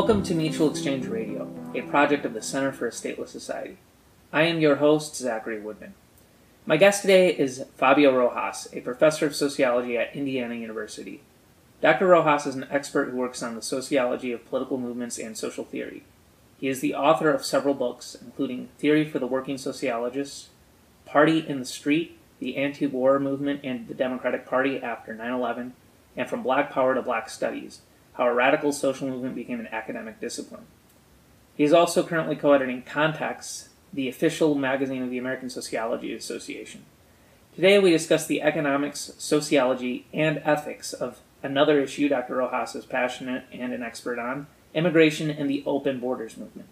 Welcome to Mutual Exchange Radio, a project of the Center for a Stateless Society. I am your host, Zachary Woodman. My guest today is Fabio Rojas, a professor of sociology at Indiana University. Dr. Rojas is an expert who works on the sociology of political movements and social theory. He is the author of several books, including Theory for the Working Sociologist, Party in the Street, The Anti War Movement and the Democratic Party After 9 11, and From Black Power to Black Studies How a Radical Social Movement Became an Academic Discipline. He is also currently co editing Context, the official magazine of the American Sociology Association. Today we discuss the economics, sociology, and ethics of another issue Dr. Rojas is passionate and an expert on immigration and the open borders movement.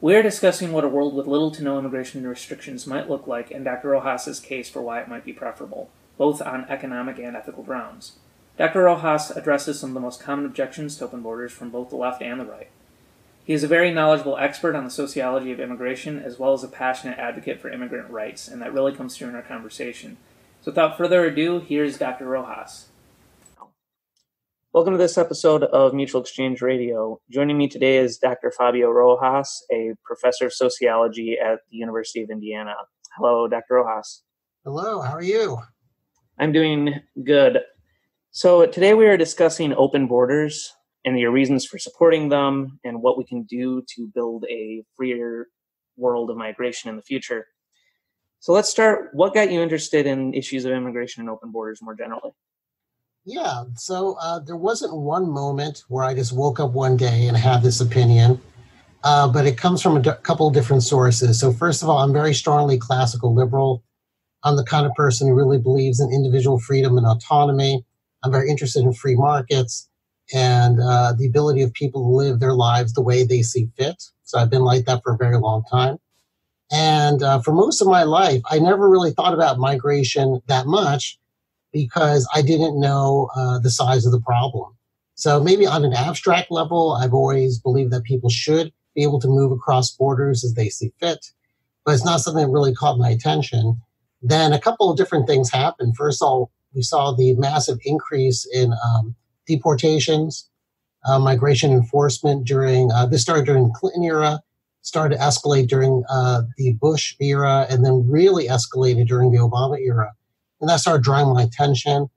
We're discussing what a world with little to no immigration restrictions might look like and Dr. Rojas's case for why it might be preferable, both on economic and ethical grounds. Dr. Rojas addresses some of the most common objections to open borders from both the left and the right. He is a very knowledgeable expert on the sociology of immigration, as well as a passionate advocate for immigrant rights, and that really comes through in our conversation. So, without further ado, here's Dr. Rojas. Welcome to this episode of Mutual Exchange Radio. Joining me today is Dr. Fabio Rojas, a professor of sociology at the University of Indiana. Hello, Dr. Rojas. Hello, how are you? I'm doing good. So, today we are discussing open borders and your reasons for supporting them and what we can do to build a freer world of migration in the future. So, let's start. What got you interested in issues of immigration and open borders more generally? Yeah, so uh, there wasn't one moment where I just woke up one day and had this opinion, uh, but it comes from a d- couple of different sources. So, first of all, I'm very strongly classical liberal. I'm the kind of person who really believes in individual freedom and autonomy. I'm very interested in free markets and uh, the ability of people to live their lives the way they see fit. So, I've been like that for a very long time. And uh, for most of my life, I never really thought about migration that much because I didn't know uh, the size of the problem. So maybe on an abstract level, I've always believed that people should be able to move across borders as they see fit, but it's not something that really caught my attention. Then a couple of different things happened. First of all, we saw the massive increase in um, deportations, uh, migration enforcement during uh, this started during the Clinton era, started to escalate during uh, the Bush era, and then really escalated during the Obama era and that started drawing my attention.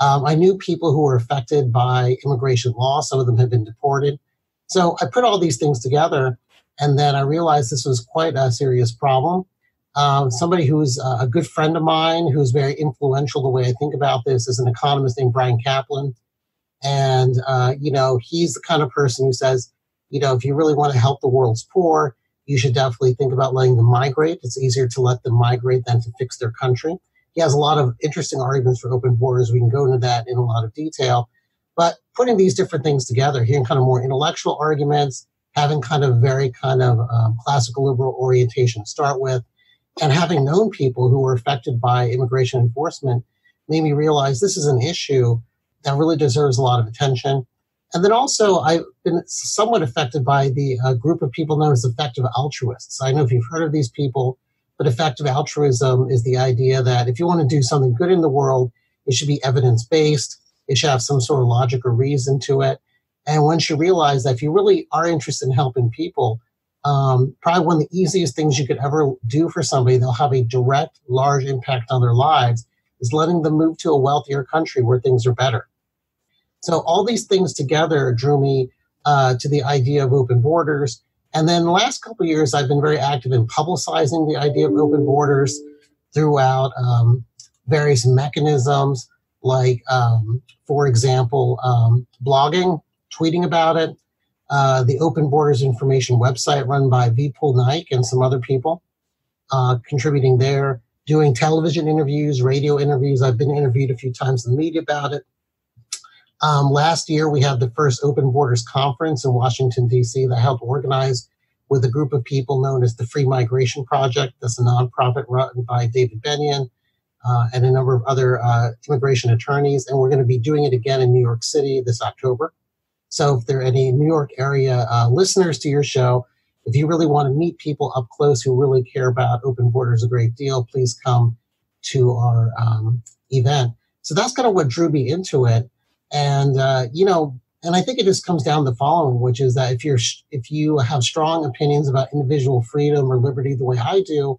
Um, I knew people who were affected by immigration law. Some of them had been deported. So I put all these things together, and then I realized this was quite a serious problem. Um, somebody who's a good friend of mine, who's very influential the way I think about this, is an economist named Bryan Caplan. And, uh, you know, he's the kind of person who says, you know, if you really want to help the world's poor, you should definitely think about letting them migrate. It's easier to let them migrate than to fix their country. He has a lot of interesting arguments for open borders. We can go into that in a lot of detail. But putting these different things together, hearing kind of more intellectual arguments, having kind of very kind of um, classical liberal orientation to start with, and having known people who were affected by immigration enforcement made me realize this is an issue that really deserves a lot of attention. And then also, I've been somewhat affected by the uh, group of people known as effective altruists. I don't know if you've heard of these people, but effective altruism is the idea that if you want to do something good in the world, it should be evidence based. It should have some sort of logic or reason to it. And once you realize that if you really are interested in helping people, um, probably one of the easiest things you could ever do for somebody, they'll have a direct, large impact on their lives, is letting them move to a wealthier country where things are better. So all these things together drew me uh, to the idea of open borders. And then the last couple years, I've been very active in publicizing the idea of open borders throughout um, various mechanisms, like, um, for example, um, blogging, tweeting about it, uh, the Open Borders Information website run by Vipul Naik and some other people uh, contributing there, doing television interviews, radio interviews. I've been interviewed a few times in the media about it. Um, last year, we had the first Open Borders Conference in Washington, D.C., that helped organize with a group of people known as the Free Migration Project. That's a nonprofit run by David Bennion uh, and a number of other uh, immigration attorneys. And we're going to be doing it again in New York City this October. So if there are any New York area uh, listeners to your show, if you really want to meet people up close who really care about open borders a great deal, please come to our um, event. So that's kind of what drew me into it. And, uh, you know, And I think it just comes down to the following, which is that if you're if you have strong opinions about individual freedom or liberty the way I do,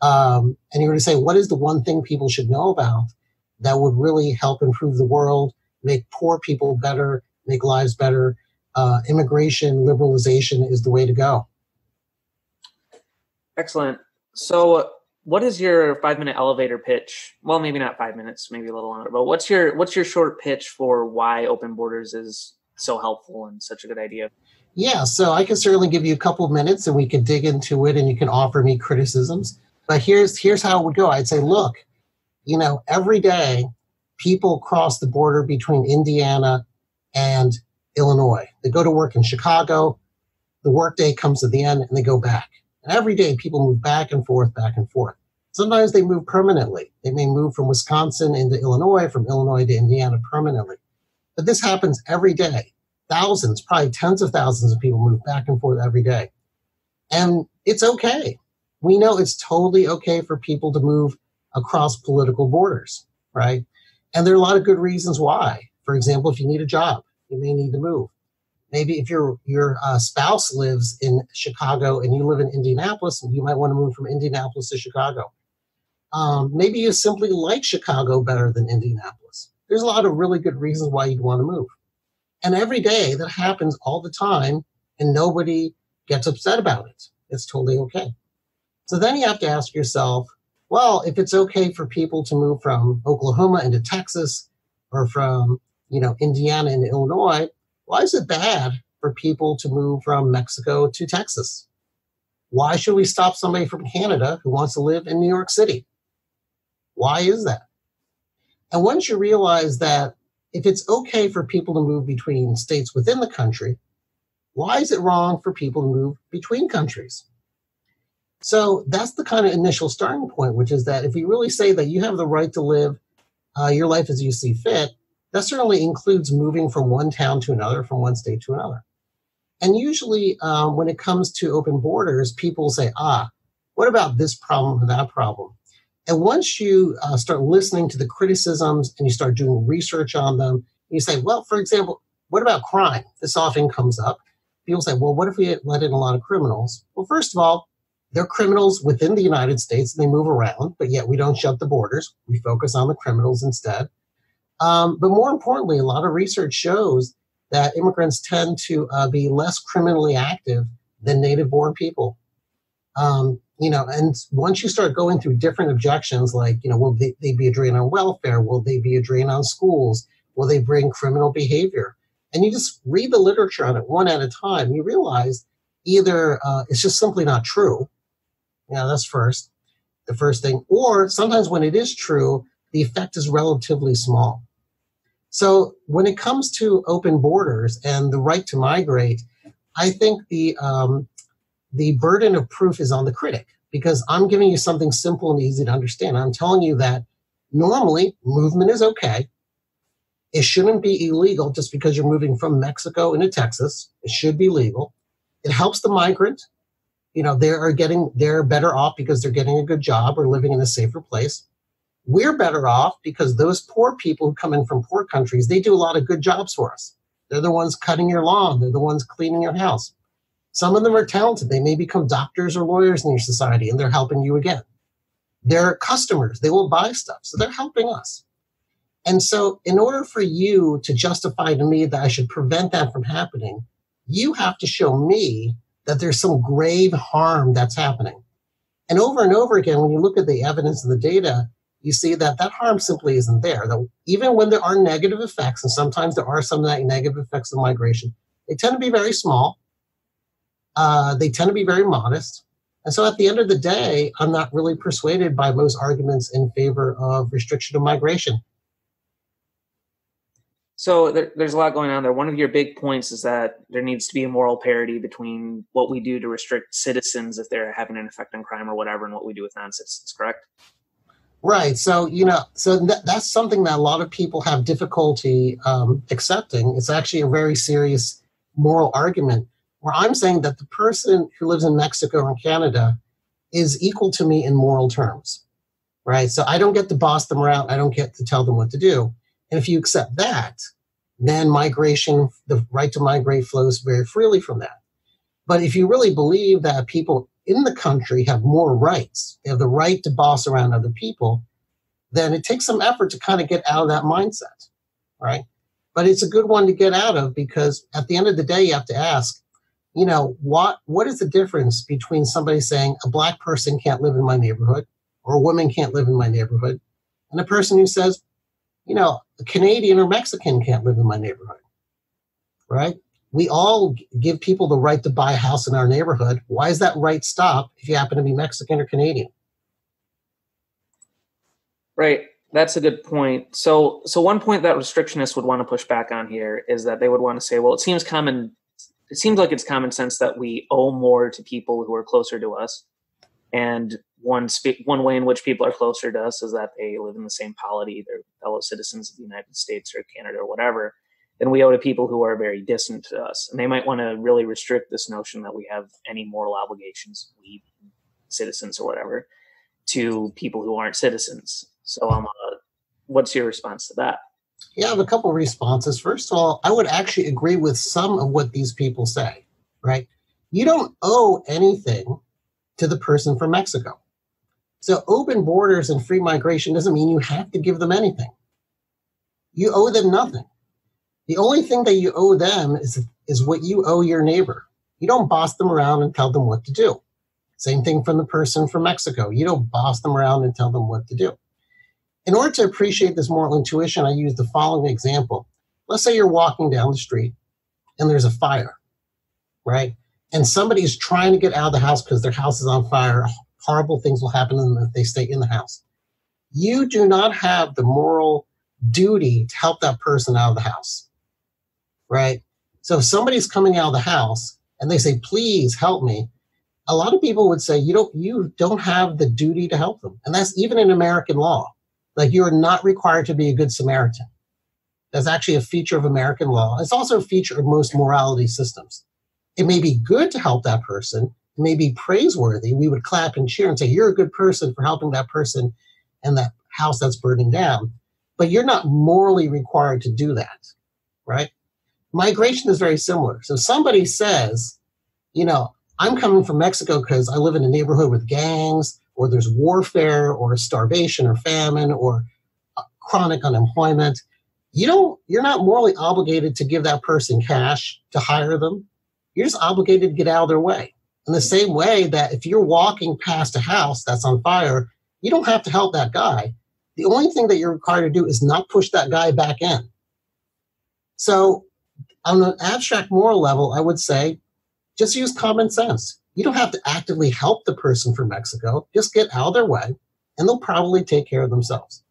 um, and you were to say what is the one thing people should know about that would really help improve the world, make poor people better, make lives better, uh, immigration liberalization is the way to go. Excellent. So, what is your five minute elevator pitch? Well, maybe not five minutes, maybe a little longer. But what's your what's your short pitch for why open borders is so helpful and such a good idea? Yeah, so I can certainly give you a couple of minutes, and we can dig into it, and you can offer me criticisms. But here's here's how it would go. I'd say, look, you know, every day people cross the border between Indiana and Illinois. They go to work in Chicago. The workday comes to the end, and they go back. And every day people move back and forth, back and forth. Sometimes they move permanently. They may move from Wisconsin into Illinois, from Illinois to Indiana permanently. But this happens every day. Thousands, probably tens of thousands of people move back and forth every day. And it's okay. We know it's totally okay for people to move across political borders, right? And there are a lot of good reasons why. For example, if you need a job, you may need to move. Maybe if your your uh, spouse lives in Chicago and you live in Indianapolis, you might want to move from Indianapolis to Chicago. Um, maybe you simply like Chicago better than Indianapolis. There's a lot of really good reasons why you'd want to move. And every day that happens all the time, and nobody gets upset about it. It's totally okay. So then you have to ask yourself, well, if it's okay for people to move from Oklahoma into Texas or from, you know, Indiana and Illinois, why is it bad for people to move from Mexico to Texas? Why should we stop somebody from Canada who wants to live in New York City? Why is that? And once you realize that if it's okay for people to move between states within the country, why is it wrong for people to move between countries? So that's the kind of initial starting point, which is that if you really say that you have the right to live uh, your life as you see fit, that certainly includes moving from one town to another, from one state to another. And usually, um, when it comes to open borders, people say, ah, what about this problem or that problem? And once you uh, start listening to the criticisms and you start doing research on them, you say, well, for example, what about crime? This often comes up. People say, well, what if we let in a lot of criminals? Well, first of all, they're criminals within the United States and they move around, but yet we don't shut the borders. We focus on the criminals instead. Um, but more importantly, a lot of research shows that immigrants tend to uh, be less criminally active than native born people. Um, you know, and once you start going through different objections, like, you know, will they, they be a drain on welfare? Will they be a drain on schools? Will they bring criminal behavior? And you just read the literature on it one at a time, you realize either uh, it's just simply not true. Yeah, that's first, the first thing. Or sometimes when it is true, the effect is relatively small. So when it comes to open borders and the right to migrate, I think the um, the burden of proof is on the critic because I'm giving you something simple and easy to understand. I'm telling you that normally movement is okay. It shouldn't be illegal just because you're moving from Mexico into Texas. It should be legal. It helps the migrant. You know, they are getting they're better off because they're getting a good job or living in a safer place. We're better off because those poor people who come in from poor countries, they do a lot of good jobs for us. They're the ones cutting your lawn, they're the ones cleaning your house. Some of them are talented. They may become doctors or lawyers in your society and they're helping you again. They're customers, they will buy stuff, so they're helping us. And so, in order for you to justify to me that I should prevent that from happening, you have to show me that there's some grave harm that's happening. And over and over again, when you look at the evidence and the data, you see that that harm simply isn't there. Though even when there are negative effects, and sometimes there are some negative effects of migration, they tend to be very small. Uh, they tend to be very modest. And so at the end of the day, I'm not really persuaded by most arguments in favor of restriction of migration. So there, there's a lot going on there. One of your big points is that there needs to be a moral parity between what we do to restrict citizens if they're having an effect on crime or whatever, and what we do with non-citizens. Correct? Right. So, you know, so th- that's something that a lot of people have difficulty um, accepting. It's actually a very serious moral argument where I'm saying that the person who lives in Mexico or Canada is equal to me in moral terms. Right. So I don't get to boss them around. I don't get to tell them what to do. And if you accept that, then migration, the right to migrate flows very freely from that. But if you really believe that people in the country have more rights, they have the right to boss around other people, then it takes some effort to kind of get out of that mindset, right? But it's a good one to get out of because at the end of the day, you have to ask, you know, what what is the difference between somebody saying a black person can't live in my neighborhood or a woman can't live in my neighborhood and a person who says, you know, a Canadian or Mexican can't live in my neighborhood, right? We all give people the right to buy a house in our neighborhood. Why is that right stop if you happen to be Mexican or Canadian? Right. That's a good point. So, so one point that restrictionists would want to push back on here is that they would want to say, well, it seems common, it seems like it's common sense that we owe more to people who are closer to us, and one spe- one way in which people are closer to us is that they live in the same polity, they're fellow citizens of the United States or Canada or whatever than we owe to people who are very distant to us. And they might want to really restrict this notion that we have any moral obligations, we citizens or whatever, to people who aren't citizens. So, um, uh, what's your response to that? Yeah, I have a couple responses. First of all, I would actually agree with some of what these people say, right? You don't owe anything to the person from Mexico. So, open borders and free migration doesn't mean you have to give them anything. You owe them nothing. The only thing that you owe them is, is what you owe your neighbor. You don't boss them around and tell them what to do. Same thing from the person from Mexico. You don't boss them around and tell them what to do. In order to appreciate this moral intuition, I use the following example. Let's say you're walking down the street and there's a fire, right? And somebody is trying to get out of the house because their house is on fire. Horrible things will happen to them if they stay in the house. You do not have the moral duty to help that person out of the house right? So if somebody's coming out of the house and they say, please help me, a lot of people would say, you don't, you don't have the duty to help them. And that's even in American law. Like you're not required to be a good Samaritan. That's actually a feature of American law. It's also a feature of most morality systems. It may be good to help that person. It may be praiseworthy. We would clap and cheer and say, you're a good person for helping that person and that house that's burning down. But you're not morally required to do that, right? Migration is very similar. So somebody says, you know, I'm coming from Mexico because I live in a neighborhood with gangs, or there's warfare, or starvation, or famine, or uh, chronic unemployment. You don't. You're not morally obligated to give that person cash to hire them. You're just obligated to get out of their way. In the same way that if you're walking past a house that's on fire, you don't have to help that guy. The only thing that you're required to do is not push that guy back in. So on an abstract moral level, I would say just use common sense. You don't have to actively help the person from Mexico. Just get out of their way, and they'll probably take care of themselves.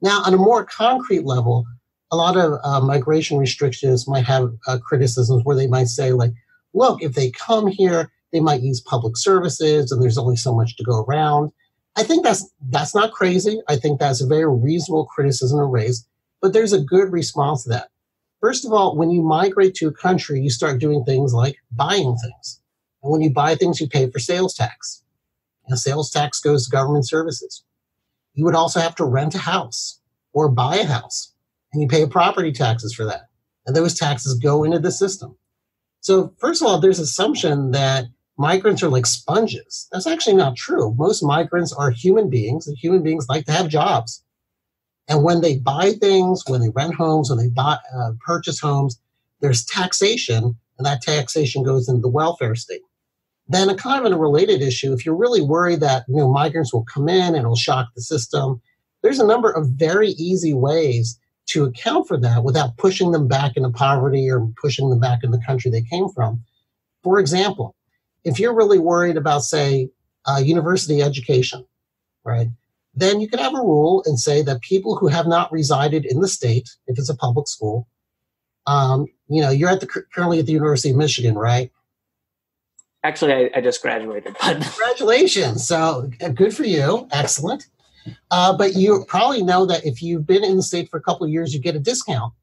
Now, on a more concrete level, a lot of uh, migration restrictions might have uh, criticisms where they might say, like, look, if they come here, they might use public services, and there's only so much to go around. I think that's that's not crazy. I think that's a very reasonable criticism to raise, but there's a good response to that. First of all, when you migrate to a country, you start doing things like buying things. And when you buy things, you pay for sales tax. And sales tax goes to government services. You would also have to rent a house or buy a house, and you pay property taxes for that. And those taxes go into the system. So, first of all, there's assumption that migrants are like sponges. That's actually not true. Most migrants are human beings, and human beings like to have jobs. And when they buy things, when they rent homes, when they buy, uh, purchase homes, there's taxation, and that taxation goes into the welfare state. Then, a kind of a related issue, if you're really worried that you know migrants will come in and it'll shock the system, there's a number of very easy ways to account for that without pushing them back into poverty or pushing them back in the country they came from. For example, if you're really worried about, say, uh, university education, right? Then you could have a rule and say that people who have not resided in the state, if it's a public school, um, you know, you're at the currently at the University of Michigan, right? Actually, I, I just graduated. But congratulations! So uh, good for you. Excellent. Uh, but you probably know that if you've been in the state for a couple of years, you get a discount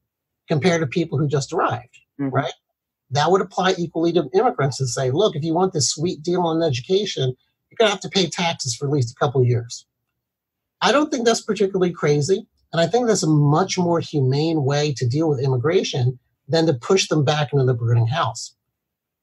compared to people who just arrived, mm-hmm. right? That would apply equally to immigrants and say, look, if you want this sweet deal on education, you're going to have to pay taxes for at least a couple of years. I don't think that's particularly crazy. And I think that's a much more humane way to deal with immigration than to push them back into the burning house.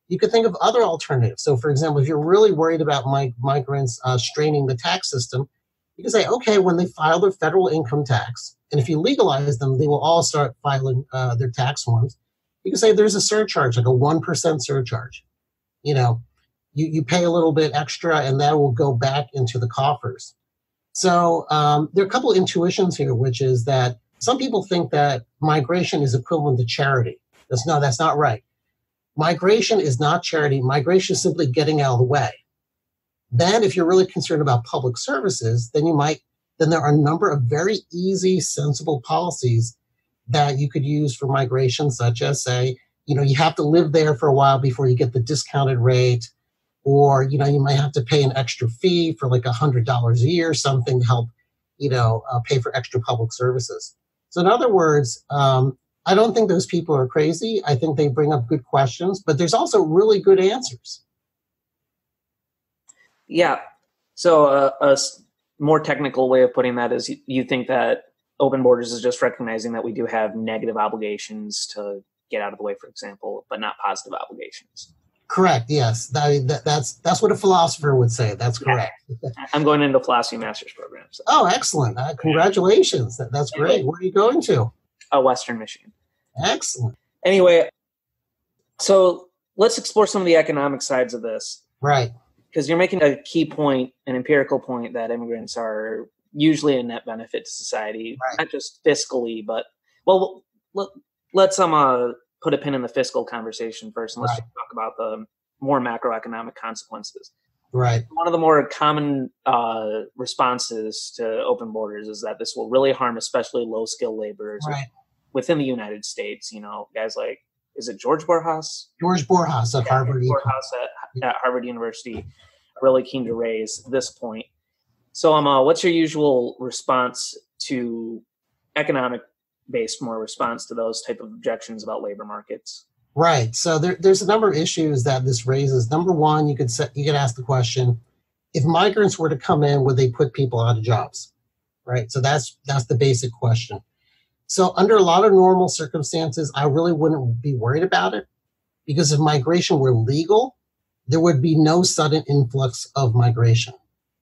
You could think of other alternatives. So, for example, if you're really worried about mig- migrants uh, straining the tax system, you can say, okay, when they file their federal income tax, and if you legalize them, they will all start filing uh, their tax forms. You can say there's a surcharge, like a 1% surcharge. You know, you, you pay a little bit extra and that will go back into the coffers. So um, there are a couple of intuitions here, which is that some people think that migration is equivalent to charity. That's no, that's not right. Migration is not charity. Migration is simply getting out of the way. Then, if you're really concerned about public services, then you might, then there are a number of very easy, sensible policies that you could use for migration, such as say, you know, you have to live there for a while before you get the discounted rate, or you know, you might have to pay an extra fee for like a hundred dollars a year, something to help, you know, uh, pay for extra public services. So, in other words, um, I don't think those people are crazy. I think they bring up good questions, but there's also really good answers. Yeah. So uh, a more technical way of putting that is you think that open borders is just recognizing that we do have negative obligations to get out of the way, for example, but not positive obligations. Correct. Yes, that, that, that's that's what a philosopher would say. That's correct. Yeah. I'm going into philosophy master's programs. So. Oh, excellent! Uh, congratulations. That, that's great. Where are you going to? Uh, Western Michigan. Excellent. Anyway, so let's explore some of the economic sides of this. Right. Because you're making a key point, an empirical point, that immigrants are usually a net benefit to society, right. not just fiscally, but well, let, let's um uh, put a pin in the fiscal conversation first, and let's right. talk about the more macroeconomic consequences. Right. One of the more common uh, responses to open borders is that this will really harm, especially low skilled laborers right. within the United States. You know, guys like is it George Borjas? George Borjas at yeah, Harvard. Borjas at, at, Harvard University. Really keen to raise this point. So, um, uh, what's your usual response to economic based more response to those type of objections about labor markets? Right. So there, there's a number of issues that this raises. Number one, you could set, you could ask the question: If migrants were to come in, would they put people out of jobs? Right. So that's that's the basic question. So under a lot of normal circumstances, I really wouldn't be worried about it because if migration were legal, there would be no sudden influx of migration.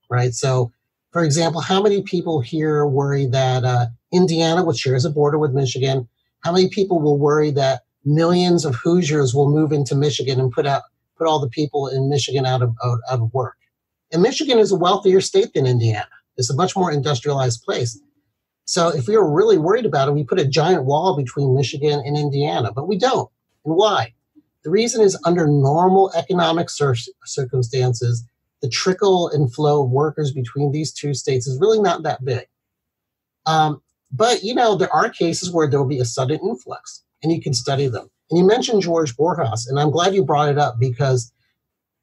Right. So, for example, how many people here worry that uh, Indiana, which shares a border with Michigan, how many people will worry that millions of Hoosiers will move into Michigan and put out put all the people in Michigan out of out, out of work? And Michigan is a wealthier state than Indiana. It's a much more industrialized place. So if we were really worried about it, we put a giant wall between Michigan and Indiana, but we don't. And why? The reason is under normal economic cir- circumstances, the trickle and flow of workers between these two states is really not that big. Um, but you know, there are cases where there will be a sudden influx, and you can study them. And you mentioned George Borjas, and I'm glad you brought it up because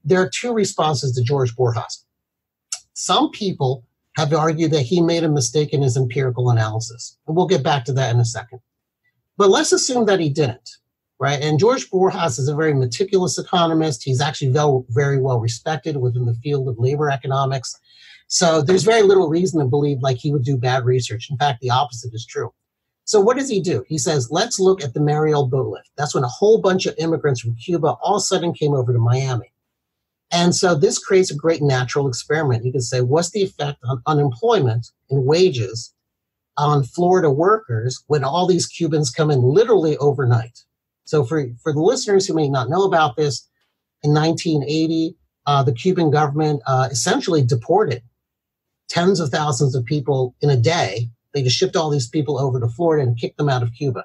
there are two responses to George Borjas. Some people have argued that he made a mistake in his empirical analysis, and we'll get back to that in a second. But let's assume that he didn't, right? And George Borjas is a very meticulous economist. He's actually very well respected within the field of labor economics. So there's very little reason to believe like he would do bad research. In fact, the opposite is true. So what does he do? He says, let's look at the Mariel boat lift. That's when a whole bunch of immigrants from Cuba all of a sudden came over to Miami. And so this creates a great natural experiment. You can say, what's the effect on unemployment and wages on Florida workers when all these Cubans come in literally overnight? So for, for the listeners who may not know about this, in 1980, uh, the Cuban government uh, essentially deported tens of thousands of people in a day. They just shipped all these people over to Florida and kicked them out of Cuba.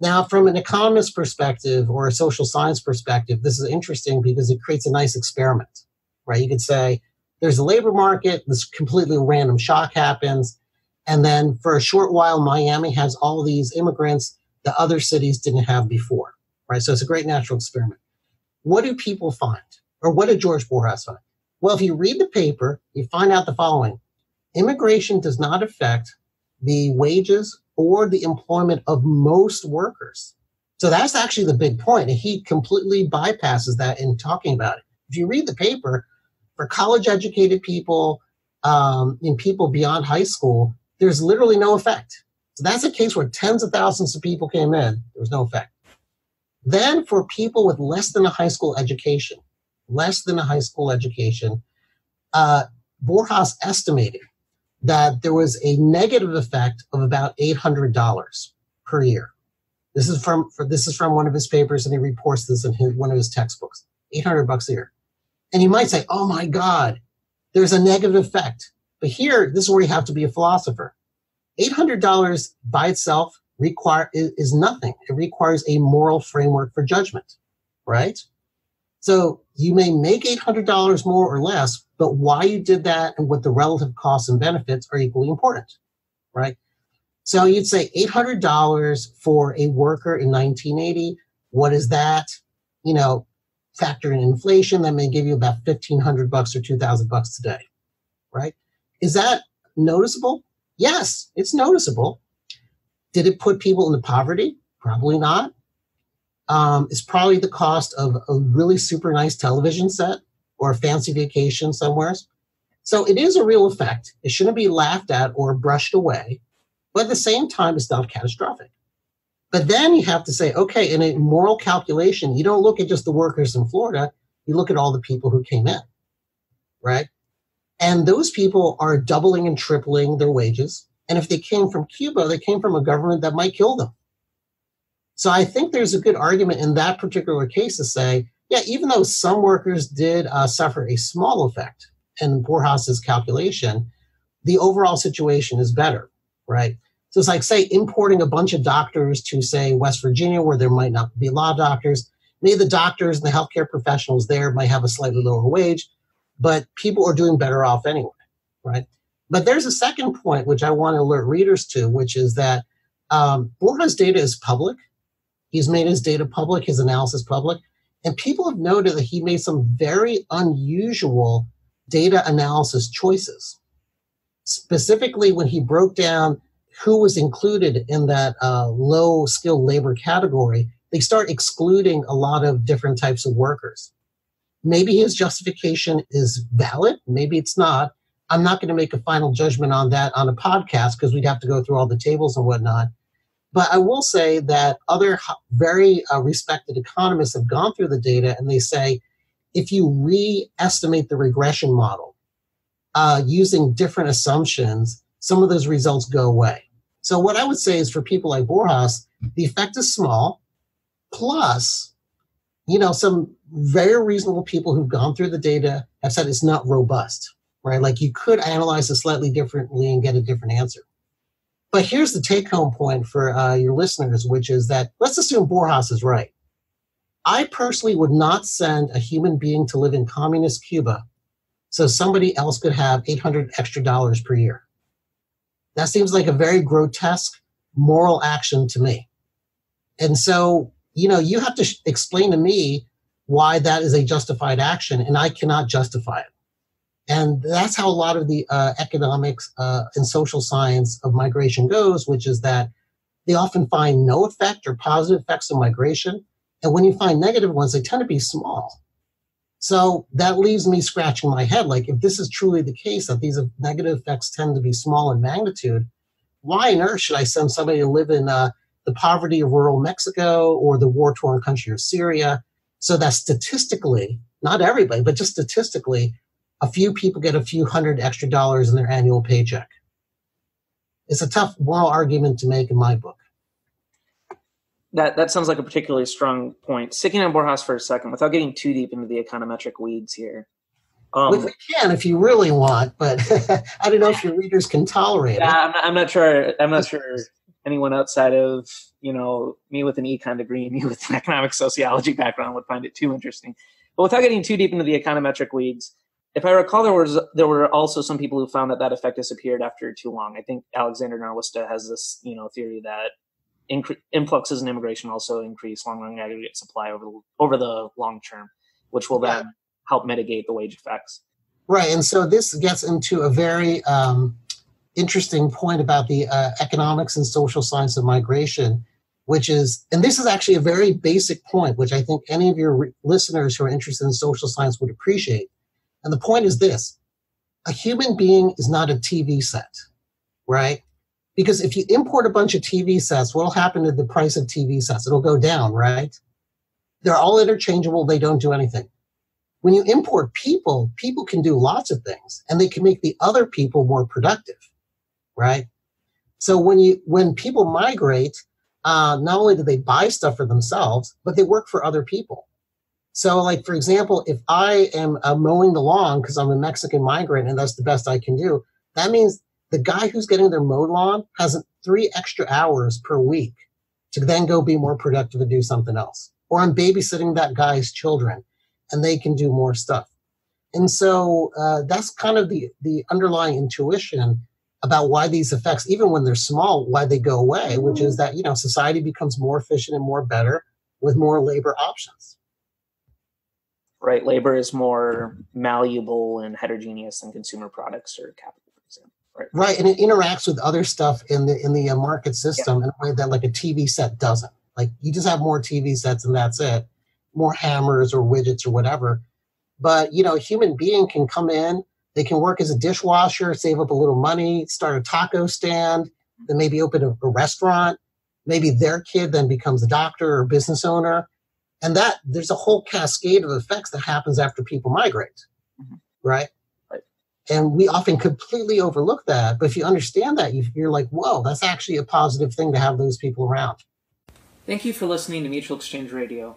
Now, from an economist perspective or a social science perspective, this is interesting because it creates a nice experiment, right? You could say there's a labor market, this completely random shock happens, and then for a short while, Miami has all these immigrants that other cities didn't have before, right? So it's a great natural experiment. What do people find? Or what did George Borjas find? Well, if you read the paper, you find out the following immigration does not affect the wages or the employment of most workers. So that's actually the big point. And he completely bypasses that in talking about it. If you read the paper, for college educated people, um, and people beyond high school, there's literally no effect. So that's a case where tens of thousands of people came in, there was no effect. Then for people with less than a high school education, less than a high school education, uh, Borjas estimated that there was a negative effect of about $800 per year. This is from for, this is from one of his papers, and he reports this in his, one of his textbooks. 800 bucks a year. And you might say, oh my God, there's a negative effect. But here, this is where you have to be a philosopher. $800 by itself require is, is nothing. It requires a moral framework for judgment, right? So you may make $800 more or less, but why you did that and what the relative costs and benefits are equally important, right? So you'd say $800 for a worker in 1980. What is that? You know, factor in inflation, that may give you about 1500 bucks or 2000 bucks today, right? Is that noticeable? Yes, it's noticeable. Did it put people into poverty? Probably not. Um, it's probably the cost of a really super nice television set or a fancy vacation somewhere. So it is a real effect. It shouldn't be laughed at or brushed away, but at the same time, it's not catastrophic. But then you have to say, okay, in a moral calculation, you don't look at just the workers in Florida, you look at all the people who came in, right? And those people are doubling and tripling their wages. And if they came from Cuba, they came from a government that might kill them. So I think there's a good argument in that particular case to say, yeah, even though some workers did uh, suffer a small effect in Borjas's calculation, the overall situation is better, right? So it's like, say, importing a bunch of doctors to, say, West Virginia, where there might not be of doctors. Maybe the doctors and the healthcare professionals there might have a slightly lower wage, but people are doing better off anyway, right? But there's a second point which I want to alert readers to, which is that um, Borjas' data is public. He's made his data public, his analysis public, and people have noted that he made some very unusual data analysis choices. Specifically, when he broke down who was included in that uh, low skilled labor category, they start excluding a lot of different types of workers. Maybe his justification is valid, maybe it's not. I'm not going to make a final judgment on that on a podcast because we'd have to go through all the tables and whatnot. But I will say that other very uh, respected economists have gone through the data and they say if you re estimate the regression model uh, using different assumptions, some of those results go away. So what I would say is for people like Borjas, the effect is small, plus, you know, some very reasonable people who've gone through the data have said it's not robust, right? Like you could analyze it slightly differently and get a different answer. But here's the take home point for uh, your listeners, which is that let's assume Borjas is right. I personally would not send a human being to live in communist Cuba so somebody else could have 800 extra dollars per year. That seems like a very grotesque moral action to me. And so, you know, you have to sh- explain to me why that is a justified action, and I cannot justify it. And that's how a lot of the uh, economics uh, and social science of migration goes, which is that they often find no effect or positive effects of migration. And when you find negative ones, they tend to be small. So that leaves me scratching my head. Like, if this is truly the case, that these negative effects tend to be small in magnitude, why on earth should I send somebody to live in uh, the poverty of rural Mexico or the war torn country of Syria? So that statistically, not everybody, but just statistically, a few people get a few hundred extra dollars in their annual paycheck. It's a tough moral argument to make in my book that that sounds like a particularly strong point. Sticking on Borjas for a second, without getting too deep into the econometric weeds here. Um, we can if you really want, but I don't know if your readers can tolerate yeah, it. I'm not, I'm not sure. I'm not sure anyone outside of you know me with an econ degree and me with an economic sociology background would find it too interesting. But without getting too deep into the econometric weeds, if I recall, there was there were also some people who found that that effect disappeared after too long. I think Alexander Nowrasteh has this you know theory that incre- influxes in immigration also increase long run aggregate supply over the, over the long term, which will then yeah. help mitigate the wage effects. Right, and so this gets into a very um, interesting point about the uh, economics and social science of migration, which is, and this is actually a very basic point, which I think any of your re- listeners who are interested in social science would appreciate. And the point is this: a human being is not a TV set right? Because if you import a bunch of TV sets, what'll happen to the price of TV sets? It'll go down, right? They're all interchangeable, they don't do anything. When you import people, people can do lots of things and they can make the other people more productive, right? So when you when people migrate, uh, not only do they buy stuff for themselves, but they work for other people. So, like for example, if I am uh, mowing the lawn because I'm a Mexican migrant and that's the best I can do, that means the guy who's getting their mowed lawn has three extra hours per week to then go be more productive and do something else. Or I'm babysitting that guy's children and they can do more stuff. And so uh, that's kind of the, the underlying intuition about why these effects, even when they're small, why they go away, which is that, you know, society becomes more efficient and more better with more labor options. Right. Labor is more malleable and heterogeneous than consumer products or capital, for example. Right. right. And it interacts with other stuff in the in the uh, market system yeah. in a way that like a TV set doesn't. Like you just have more TV sets and that's it. More hammers or widgets or whatever. But you know, a human being can come in they can work as a dishwasher, save up a little money, start a taco stand, then maybe open a, a restaurant. Maybe their kid then becomes a doctor or business owner. And that there's a whole cascade of effects that happens after people migrate, mm-hmm. right? right? And we often completely overlook that. But if you understand that, you're like, whoa, that's actually a positive thing to have those people around. Thank you for listening to Mutual Exchange Radio.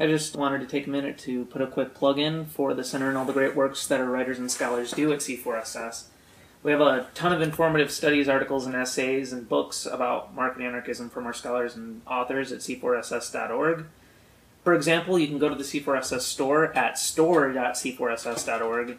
I just wanted to take a minute to put a quick plug in for the center and all the great works that our writers and scholars do at C4SS. We have a ton of informative studies, articles, and essays and books about market anarchism from our scholars and authors at c4ss.org. For example, you can go to the C4SS store at store.c4ss.org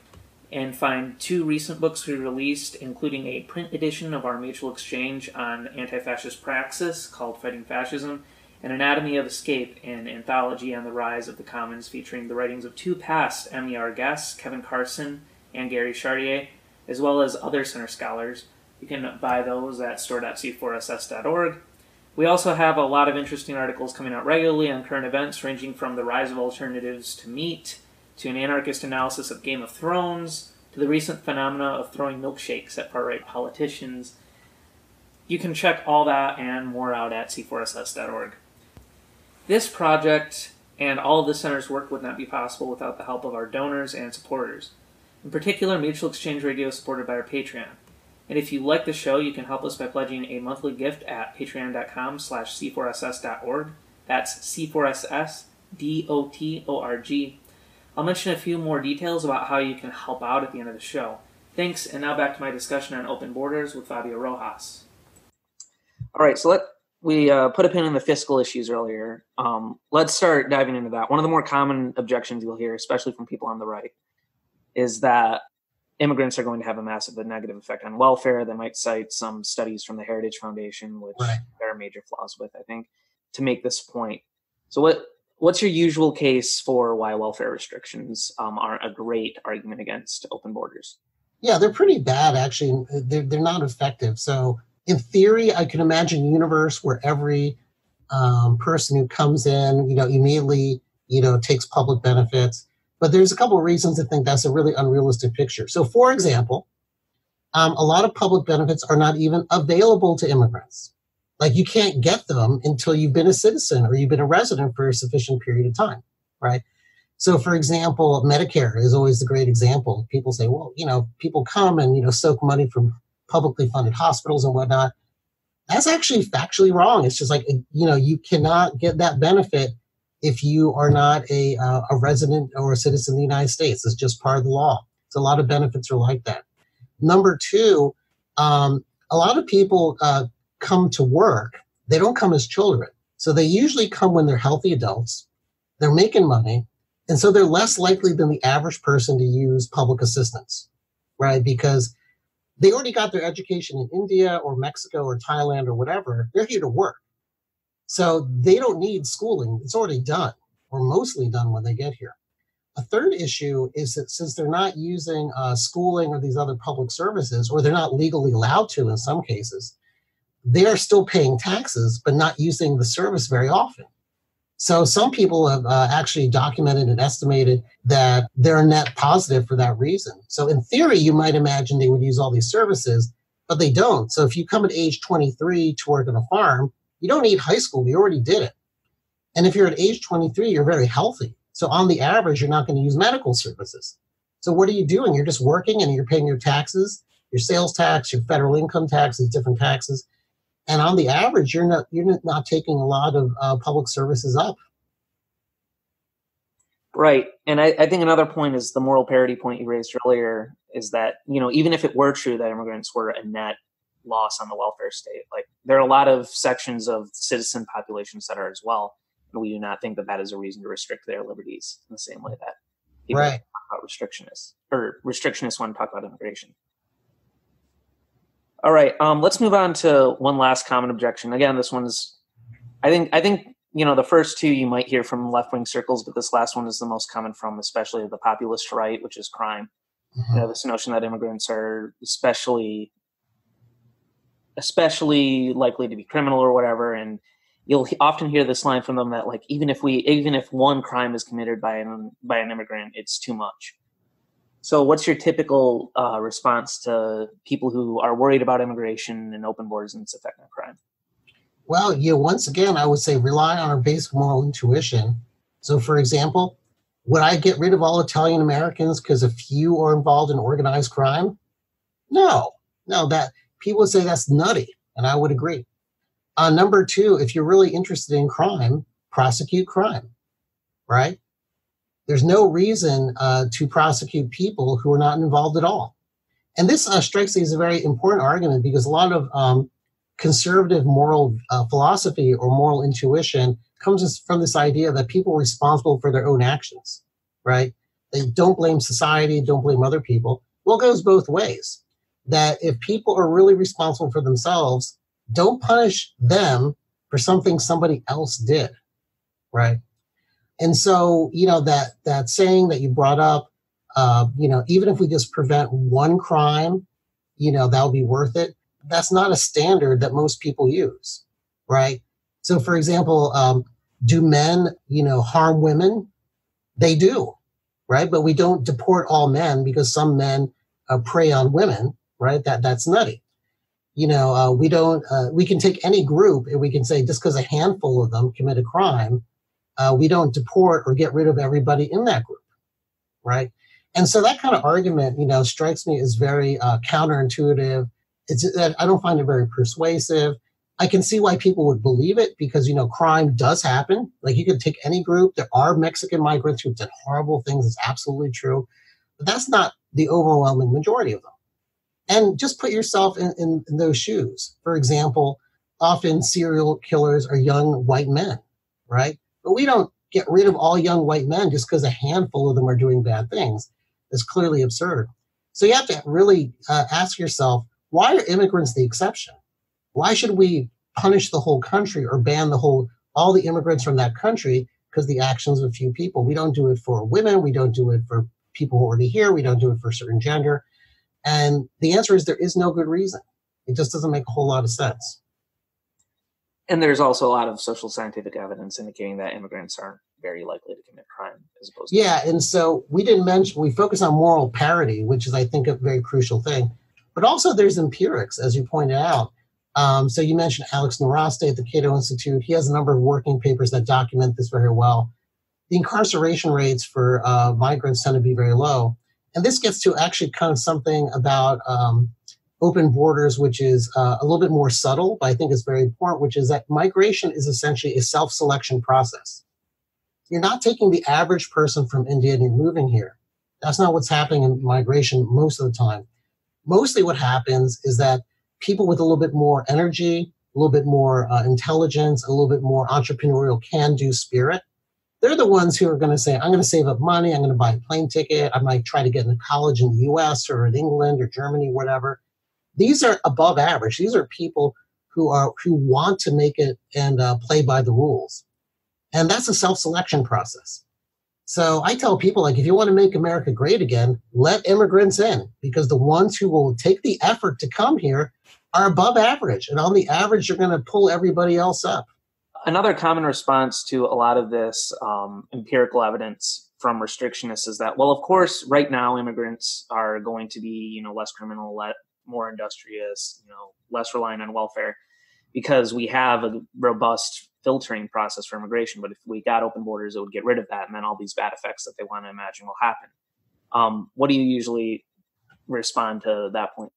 and find two recent books we released, including a print edition of our mutual exchange on anti fascist praxis called Fighting Fascism an Anatomy of Escape, an anthology on the rise of the Commons featuring the writings of two past MER guests, Kevin Carson and Gary Chartier, as well as other center scholars. You can buy those at store.c4ss.org. We also have a lot of interesting articles coming out regularly on current events, ranging from the rise of alternatives to meat, to an anarchist analysis of Game of Thrones, to the recent phenomena of throwing milkshakes at far right politicians. You can check all that and more out at c4ss.org. This project and all of the center's work would not be possible without the help of our donors and supporters. In particular, Mutual Exchange Radio is supported by our Patreon. And if you like the show, you can help us by pledging a monthly gift at patreon.com slash c4ss.org. That's C4SS-D-O-T-O-R-G. I'll mention a few more details about how you can help out at the end of the show. Thanks, and now back to my discussion on open borders with Fabio Rojas. All right, so let, we uh, put a pin in the fiscal issues earlier. Um, let's start diving into that. One of the more common objections you'll hear, especially from people on the right, is that immigrants are going to have a massive negative effect on welfare. They might cite some studies from the Heritage Foundation, which right. there are major flaws with, I think, to make this point. So, what what's your usual case for why welfare restrictions um, aren't a great argument against open borders? Yeah, they're pretty bad. Actually, they're they're not effective. So in theory, I can imagine a universe where every um, person who comes in, you know, immediately, you know, takes public benefits. But there's a couple of reasons to think that's a really unrealistic picture. So, for example, um, a lot of public benefits are not even available to immigrants. Like you can't get them until you've been a citizen or you've been a resident for a sufficient period of time, right? So, for example, Medicare is always the great example. People say, well, you know, people come and you know soak money from publicly funded hospitals and whatnot. That's actually factually wrong. It's just like you know you cannot get that benefit if you are not a uh, a resident or a citizen of the United States. It's just part of the law. So a lot of benefits are like that. Number two, um, a lot of people uh, come to work. They don't come as children, so they usually come when they're healthy adults. They're making money, and so they're less likely than the average person to use public assistance, right? Because they already got their education in India or Mexico or Thailand or whatever. They're here to work. So they don't need schooling. It's already done or mostly done when they get here. A third issue is that since they're not using uh, schooling or these other public services, or they're not legally allowed to in some cases, they are still paying taxes, but not using the service very often. So some people have uh, actually documented and estimated that they're net positive for that reason. So in theory, you might imagine they would use all these services, but they don't. So if you come at age 23 to work on a farm, you don't need high school. You already did it. And if you're at age 23, you're very healthy. So on the average, you're not going to use medical services. So what are you doing? You're just working and you're paying your taxes, your sales tax, your federal income taxes, different taxes. And on the average, you're not you're not taking a lot of uh, public services up. Right. And I, I, think another point is the moral parity point you raised earlier is that, you know, even if it were true that immigrants were a net loss on the welfare state, like there are a lot of sections of citizen populations that are as well. And we do not think that that is a reason to restrict their liberties in the same way that people right. talk about restrictionists or restrictionists want to talk about immigration. All right. Um, let's move on to one last common objection. Again, this one's, I think, I think you know the first two you might hear from left wing circles, but this last one is the most common from especially the populist right, which is crime. Mm-hmm. You know, this notion that immigrants are especially especially likely to be criminal or whatever, and you'll often hear this line from them that like even if we even if one crime is committed by an by an immigrant, it's too much. So, what's your typical uh, response to people who are worried about immigration and open borders and its effect on crime? Well, yeah, once again, I would say rely on our basic moral intuition. So, for example, would I get rid of all Italian Americans because a few are involved in organized crime? No, no, that people say that's nutty, and I would agree. Uh, number two, if you're really interested in crime, prosecute crime, right? There's no reason uh, to prosecute people who are not involved at all. And this uh, strikes me as a very important argument because a lot of um, conservative moral uh, philosophy or moral intuition comes from this idea that people are responsible for their own actions, right? They don't blame society, don't blame other people. Well, it goes both ways. That if people are really responsible for themselves, don't punish them for something somebody else did, right? And so, you know, that that saying that you brought up, uh, you know, even if we just prevent one crime, you know, that'll be worth it that's not a standard that most people use, right? So, for example, um, do men, you know, harm women? They do, right? But we don't deport all men because some men uh, prey on women, right? That that's nutty. You know, uh, we don't. Uh, we can take any group and we can say just because a handful of them commit a crime, uh, we don't deport or get rid of everybody in that group, right? And so that kind of argument, you know, strikes me as very uh, counterintuitive it's I don't find it very persuasive. I can see why people would believe it because you know crime does happen. Like you could take any group. There are Mexican migrants who've done horrible things. It's absolutely true, but that's not the overwhelming majority of them. And just put yourself in, in, in those shoes. For example, often serial killers are young white men, right? But we don't get rid of all young white men just because a handful of them are doing bad things. It's clearly absurd. So you have to really uh, ask yourself why are immigrants the exception? Why should we punish the whole country or ban the whole all the immigrants from that country because the actions of a few people? We don't do it for women. We don't do it for people who are already here. We don't do it for a certain gender. And the answer is there is no good reason. It just doesn't make a whole lot of sense. And there's also a lot of social scientific evidence indicating that immigrants aren't very likely to commit crime as opposed to yeah and so we didn't mention we focus on moral parity which is i think a very crucial thing but also there's empirics, as you pointed out. Um, so you mentioned Alex Nowrasteh at the Cato Institute. He has a number of working papers that document this very well. The incarceration rates for uh, migrants tend to be very low. And this gets to actually kind of something about um, open borders, which is uh, a little bit more subtle, but I think is very important, which is that migration is essentially a self selection process. You're not taking the average person from India and you're moving here. That's not what's happening in migration most of the time mostly what happens is that people with a little bit more energy, a little bit more uh, intelligence, a little bit more entrepreneurial can do spirit, they're the ones who are going to say, I'm going to save up money, I'm going to buy a plane ticket, I might try to get into college in the US or in England or Germany, whatever. These are above average. These are people who are who want to make it and uh, play by the rules. And that's a self-selection process. So I tell people, like, if you want to make America great again, let immigrants in because the ones who will take the effort to come here are above average. And on the average, you're going to pull everybody else up. Another common response to a lot of this um, empirical evidence from restrictionists is that, well, of course, right now immigrants are going to be, you know, less criminal, more industrious, you know, less reliant on welfare, because we have a robust filtering process for immigration. But if we got open borders, it would get rid of that, and then all these bad effects that they want to imagine will happen. Um, what do you usually respond to that point?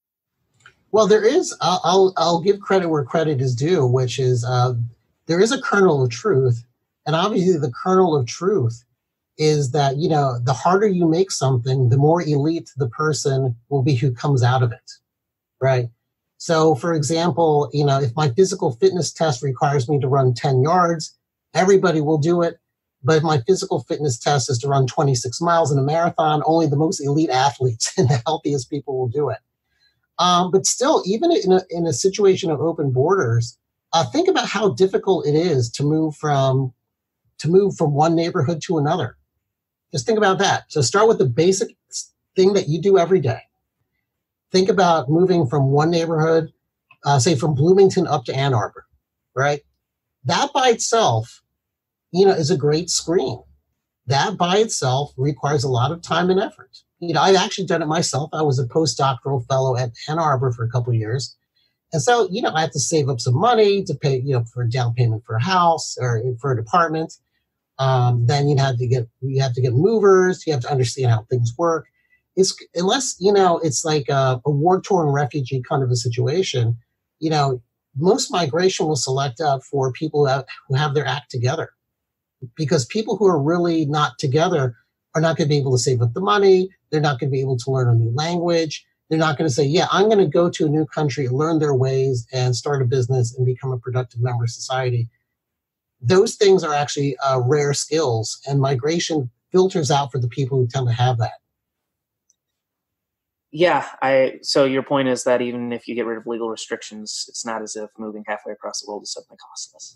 Well, there is. I'll I'll, give credit where credit is due, which is uh, there is a kernel of truth, and obviously the kernel of truth is that you know the harder you make something, the more elite the person will be who comes out of it, right? So, for example, you know, if my physical fitness test requires me to run 10 yards, everybody will do it. But if my physical fitness test is to run 26 miles in a marathon, only the most elite athletes and the healthiest people will do it. Um, but still, even in a, in a situation of open borders, uh, think about how difficult it is to move from to move from one neighborhood to another. Just think about that. So start with the basic thing that you do every day. Think about moving from one neighborhood, uh, say from Bloomington up to Ann Arbor, right? That by itself you know, is a great screen. That by itself requires a lot of time and effort. You know, I've actually done it myself. I was a postdoctoral fellow at Ann Arbor for a couple years. And so, you know, I have to save up some money to pay, you know, for a down payment for a house or for an apartment. Um, then you have to get you have to get movers. You have to understand how things work. It's unless you know it's like a, a war torn refugee kind of a situation. You know, most migration will select out for people who have, who have their act together because people who are really not together are not going to be able to save up the money. They're not going to be able to learn a new language. They're not going to say, yeah, I'm going to go to a new country, learn their ways, and start a business and become a productive member of society. Those things are actually uh, rare skills, and migration filters out for the people who tend to have that. Yeah, I. So your point is that even if you get rid of legal restrictions, it's not as if moving halfway across the world is suddenly costless.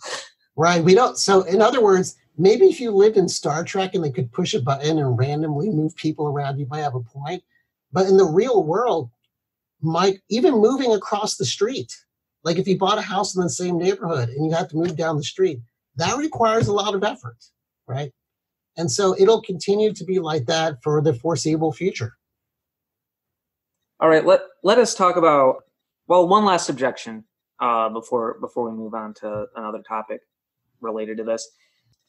Right. We don't. So, in other words, maybe if you lived in Star Trek and they could push a button and randomly move people around, you might have a point. But in the real world, Mike, even moving across the street, like if you bought a house in the same neighborhood and you have to move down the street, that requires a lot of effort, right? And so it'll continue to be like that for the foreseeable future. All right, let let us talk about well, one last objection uh, before before we move on to another topic related to this.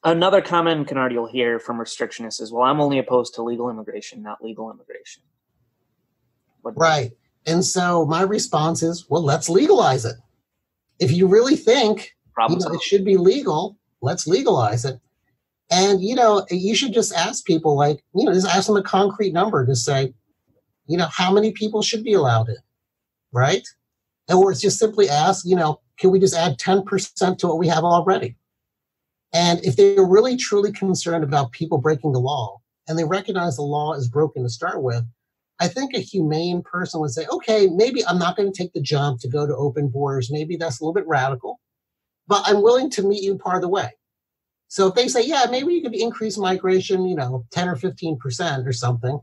Another common canard you'll hear from restrictionists is, well, I'm only opposed to legal immigration, not legal immigration. What right. And so my response is, well, let's legalize it. If you really think you know, it should be legal, let's legalize it. And, you know, you should just ask people, like, you know, just ask them a concrete number to say, you know, how many people should be allowed in, right? Or it's just simply ask, you know, can we just add 10% to what we have already? And if they're really truly concerned about people breaking the law and they recognize the law is broken to start with, I think a humane person would say, okay, maybe I'm not going to take the jump to go to open borders. Maybe that's a little bit radical, but I'm willing to meet you part of the way. So if they say, yeah, maybe you could increase migration, you know, 10 or 15% or something,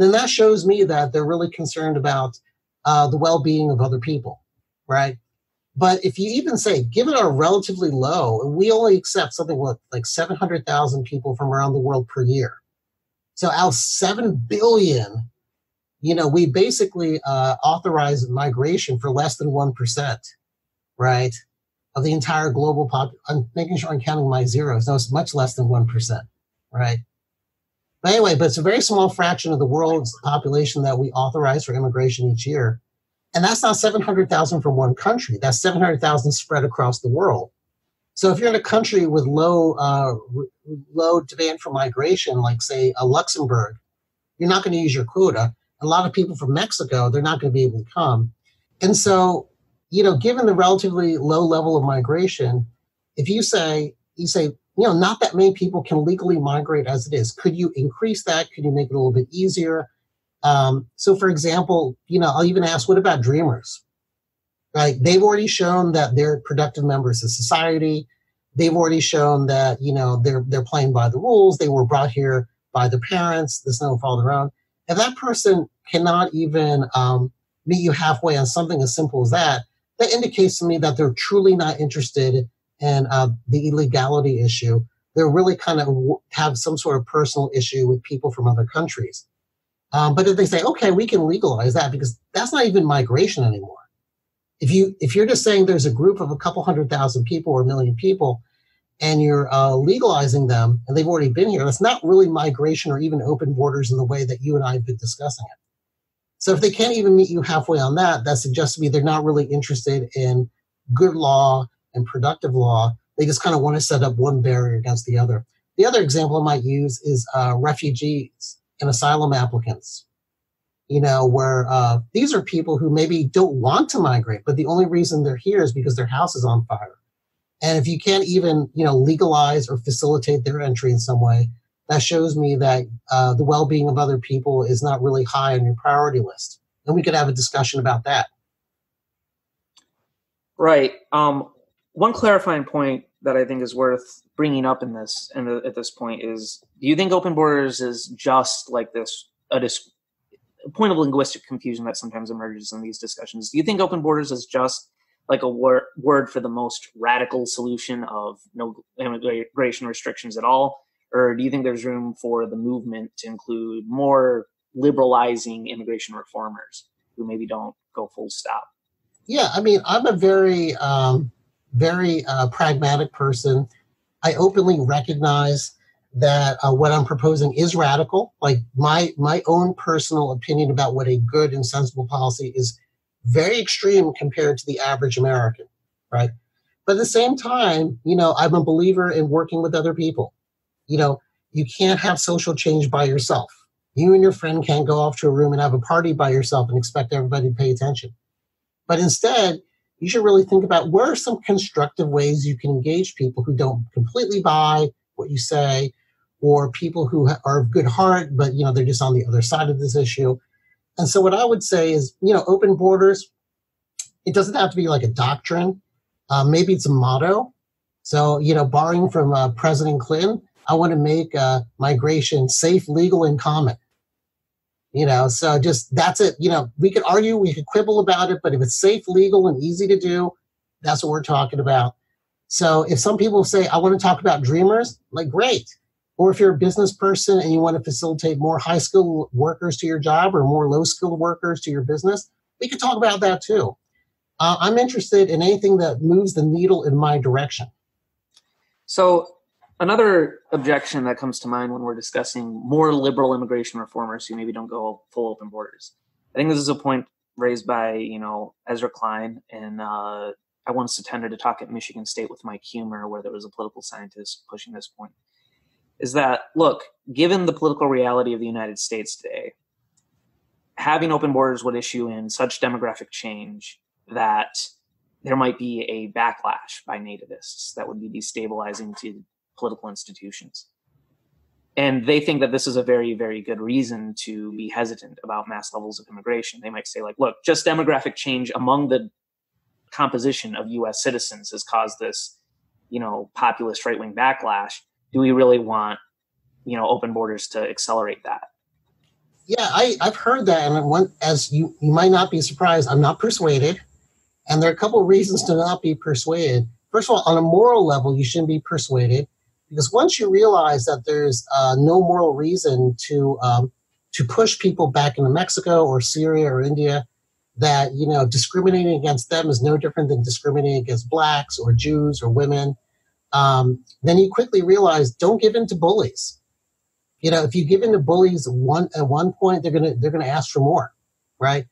then that shows me that they're really concerned about uh, the well being of other people, right? But if you even say, given our relatively low, we only accept something like 700,000 people from around the world per year. So out 7 billion, you know, we basically uh, authorize migration for less than 1%, right? Of the entire global population. I'm making sure I'm counting my zeros. No, it's much less than 1%, right? But anyway, but it's a very small fraction of the world's population that we authorize for immigration each year. And that's not 700,000 from one country. That's 700,000 spread across the world. So if you're in a country with low uh, low demand for migration, like say a Luxembourg, you're not going to use your quota. A lot of people from Mexico, they're not going to be able to come. And so, you know, given the relatively low level of migration, if you say you say, you know, not that many people can legally migrate as it is, could you increase that? Could you make it a little bit easier? Um, so, for example, you know, I'll even ask, what about dreamers? Right? They've already shown that they're productive members of society. They've already shown that you know they're they're playing by the rules. They were brought here by their parents. There's no fault their own. If that person cannot even um, meet you halfway on something as simple as that, that indicates to me that they're truly not interested in uh, the illegality issue. They're really kind of have some sort of personal issue with people from other countries. Um, but if they say, okay, we can legalize that because that's not even migration anymore. If you if you're just saying there's a group of a couple hundred thousand people or a million people, and you're uh, legalizing them, and they've already been here, that's not really migration or even open borders in the way that you and I have been discussing it. So if they can't even meet you halfway on that, that suggests to me they're not really interested in good law and productive law. They just kind of want to set up one barrier against the other. The other example I might use is uh, refugees and asylum applicants. You know, where uh, these are people who maybe don't want to migrate, but the only reason they're here is because their house is on fire. And if you can't even, you know, legalize or facilitate their entry in some way, that shows me that uh, the well-being of other people is not really high on your priority list. And we could have a discussion about that. Right. Um, one clarifying point that I think is worth bringing up in this and at this point is: Do you think open borders is just like this a, dis- a point of linguistic confusion that sometimes emerges in these discussions? Do you think open borders is just like a wor- word for the most radical solution of no immigration restrictions at all? Or do you think there's room for the movement to include more liberalizing immigration reformers who maybe don't go full stop? Yeah, I mean, I'm a very, um, very uh, pragmatic person. I openly recognize that uh, what I'm proposing is radical. Like my my own personal opinion about what a good and sensible policy is very extreme compared to the average American, right? But at the same time, you know, I'm a believer in working with other people. You know, you can't have social change by yourself. You and your friend can't go off to a room and have a party by yourself and expect everybody to pay attention. But instead, you should really think about where are some constructive ways you can engage people who don't completely buy what you say or people who are of good heart but you know they're just on the other side of this issue and so what I would say is, you know, open borders, it doesn't have to be like a doctrine. Uh, maybe it's a motto. So, you know, borrowing from uh, President Clinton, I want to make uh, migration safe, legal, and common. You know, so just that's it. You know, we could argue, we could quibble about it, but if it's safe, legal, and easy to do, that's what we're talking about. So if some people say, I want to talk about dreamers, like, great. Or if you're a business person and you want to facilitate more high skilled workers to your job or more low skilled workers to your business, we could talk about that too. Uh, I'm interested in anything that moves the needle in my direction. So, another objection that comes to mind when we're discussing more liberal immigration reformers who maybe don't go full open borders. I think this is a point raised by you know Ezra Klein, and uh, I once attended a talk at Michigan State with Mike Huemer where there was a political scientist pushing this point is that look, given the political reality of the United States today, having open borders would issue in such demographic change that there might be a backlash by nativists that would be destabilizing to political institutions. And they think that this is a very, very good reason to be hesitant about mass levels of immigration. They might say, like, look, just demographic change among the composition of US citizens has caused this, you know, populist right wing backlash. Do we really want you know open borders to accelerate that? Yeah I, i've heard that and one, as you you might not be surprised i'm not persuaded. And there are a couple of reasons to not be persuaded. First of all on a moral level you shouldn't be persuaded because once you realize that there's uh, no moral reason to um, to push people back into mexico or syria or india that you know discriminating against them is no different than discriminating against blacks or jews or women um, then you quickly realize don't give in to bullies. You know, if you give in to bullies one at one point, they're gonna they're gonna ask for more, right?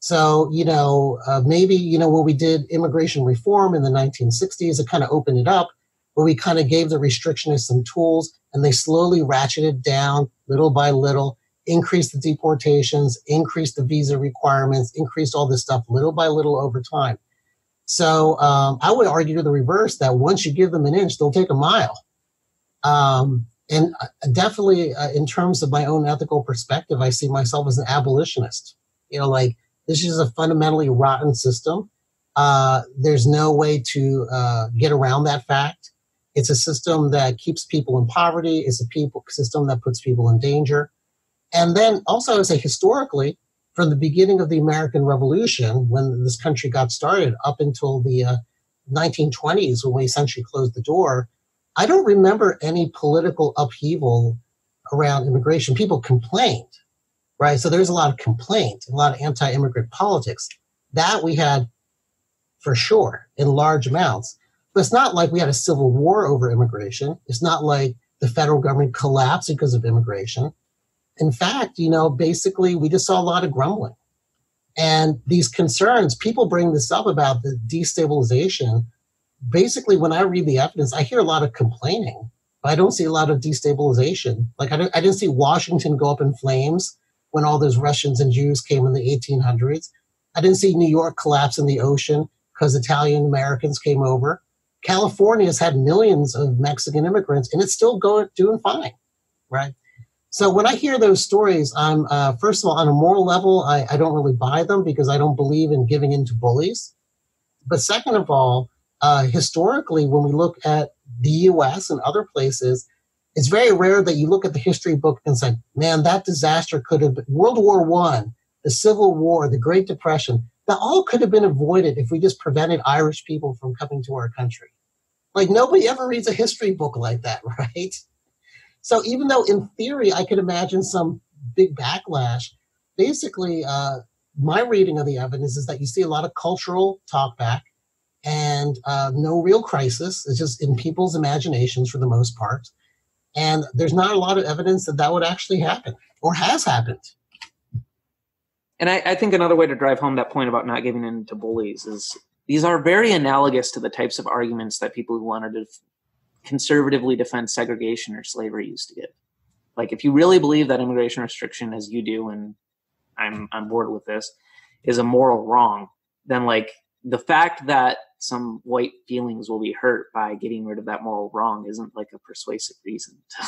So you know, uh, maybe you know when we did immigration reform in the 1960s, it kind of opened it up, where we kind of gave the restrictionists some tools, and they slowly ratcheted down little by little, increased the deportations, increased the visa requirements, increased all this stuff little by little over time. So um, I would argue to the reverse that once you give them an inch, they'll take a mile. Um, and uh, definitely, uh, in terms of my own ethical perspective, I see myself as an abolitionist. You know, like this is a fundamentally rotten system. Uh, there's no way to uh, get around that fact. It's a system that keeps people in poverty. It's a people system that puts people in danger. And then also, I would say historically, from the beginning of the American Revolution, when this country got started, up until the uh, 1920s, when we essentially closed the door, I don't remember any political upheaval around immigration. People complained, right? So there's a lot of complaint, a lot of anti-immigrant politics. That we had for sure in large amounts. But it's not like we had a civil war over immigration. It's not like the federal government collapsed because of immigration. In fact, you know, basically we just saw a lot of grumbling. And these concerns, people bring this up about the destabilization. Basically, when I read the evidence, I hear a lot of complaining, but I don't see a lot of destabilization. Like, I, I didn't see Washington go up in flames when all those Russians and Jews came in the 1800s. I didn't see New York collapse in the ocean because Italian Americans came over. California's had millions of Mexican immigrants, and it's still going doing fine, right? So when I hear those stories, I'm uh, first of all on a moral level, I, I, don't really buy them because I don't believe in giving in to bullies. But second of all, uh, historically, when we look at the U.S. and other places, it's very rare that you look at the history book and say, "Man, that disaster could have been World War One, the Civil War, the Great Depression. That all could have been avoided if we just prevented Irish people from coming to our country." Like nobody ever reads a history book like that, right? So even though in theory I could imagine some big backlash, basically uh, my reading of the evidence is that you see a lot of cultural talkback and uh, no real crisis. It's just in people's imaginations for the most part. And there's not a lot of evidence that that would actually happen or has happened. And I, I think another way to drive home that point about not giving in to bullies is these are very analogous to the types of arguments that people who wanted to conservatively defend segregation or slavery used to give. Like if you really believe that immigration restriction, as you do, and I'm on board with this, is a moral wrong, then like the fact that some white feelings will be hurt by getting rid of that moral wrong isn't like a persuasive reason to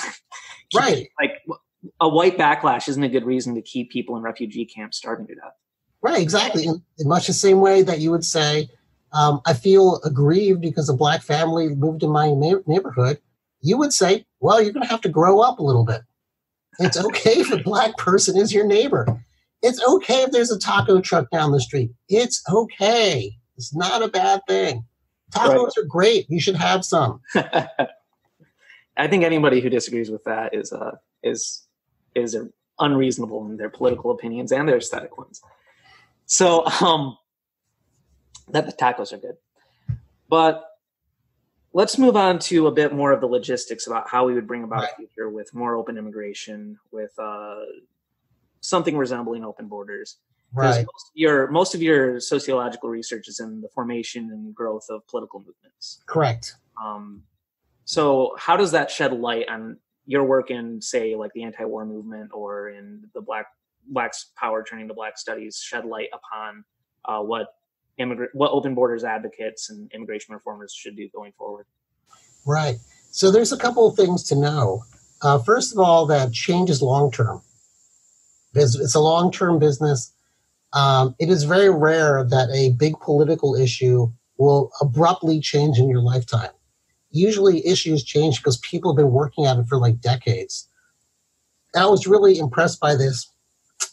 right like a white backlash isn't a good reason to keep people in refugee camps starving to death right exactly in, in much the same way that you would say um, I feel aggrieved because a black family moved in my na- neighborhood, you would say, well, you're going to have to grow up a little bit. It's okay if a black person is your neighbor. It's okay if there's a taco truck down the street. It's okay. It's not a bad thing. Tacos right. are great. You should have some. I think anybody who disagrees with that is uh, is is unreasonable in their political opinions and their aesthetic ones. So, um, that the tacos are good. But let's move on to a bit more of the logistics about how we would bring about right. a future with more open immigration, with uh, something resembling open borders. Right. Most of your most of your sociological research is in the formation and growth of political movements. Correct. Um, so, how does that shed light on your work in, say, like the anti-war movement or in the Black Blacks Power Turning to Black Studies? Shed light upon uh, what immigrant what open borders advocates and immigration reformers should do going forward. Right. So there's a couple of things to know. Uh, first of all, that change is long term. It's, a long term business. Um, it is very rare that a big political issue will abruptly change in your lifetime. Usually, issues change because people have been working at it for like decades. And I was really impressed by this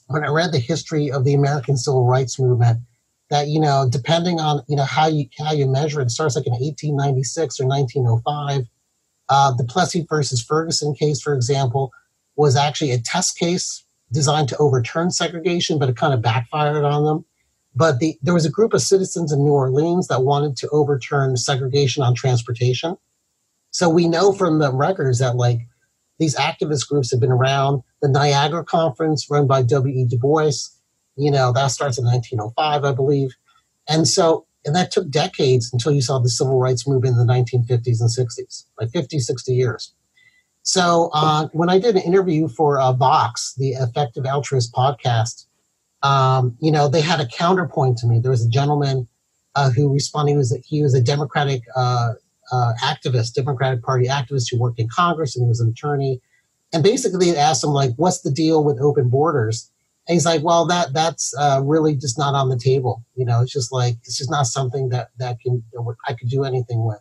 when I read the history of the American Civil Rights Movement that you know depending on you know how you how you measure it, it starts like in 1896 or 1905 uh, the plessy versus ferguson case for example was actually a test case designed to overturn segregation but it kind of backfired on them. But the, there was a group of citizens in new orleans that wanted to overturn segregation on transportation so we know from the records that like these activist groups have been around the niagara conference run by w.e du bois you know, that starts in 1905, I believe. And so, and that took decades until you saw the civil rights movement in the 1950s and 60s, like 50, 60 years. So uh, when I did an interview for uh, Vox, the Effective Altruist podcast, um, you know, they had a counterpoint to me. There was a gentleman uh, who responded. He was a, he was a Democratic uh, uh, activist, Democratic Party activist who worked in Congress, and he was an attorney. And basically, asked him like, "What's the deal with open borders?" And he's like, well, that that's uh, really just not on the table. You know, it's just like it's just not something that that can I could do anything with.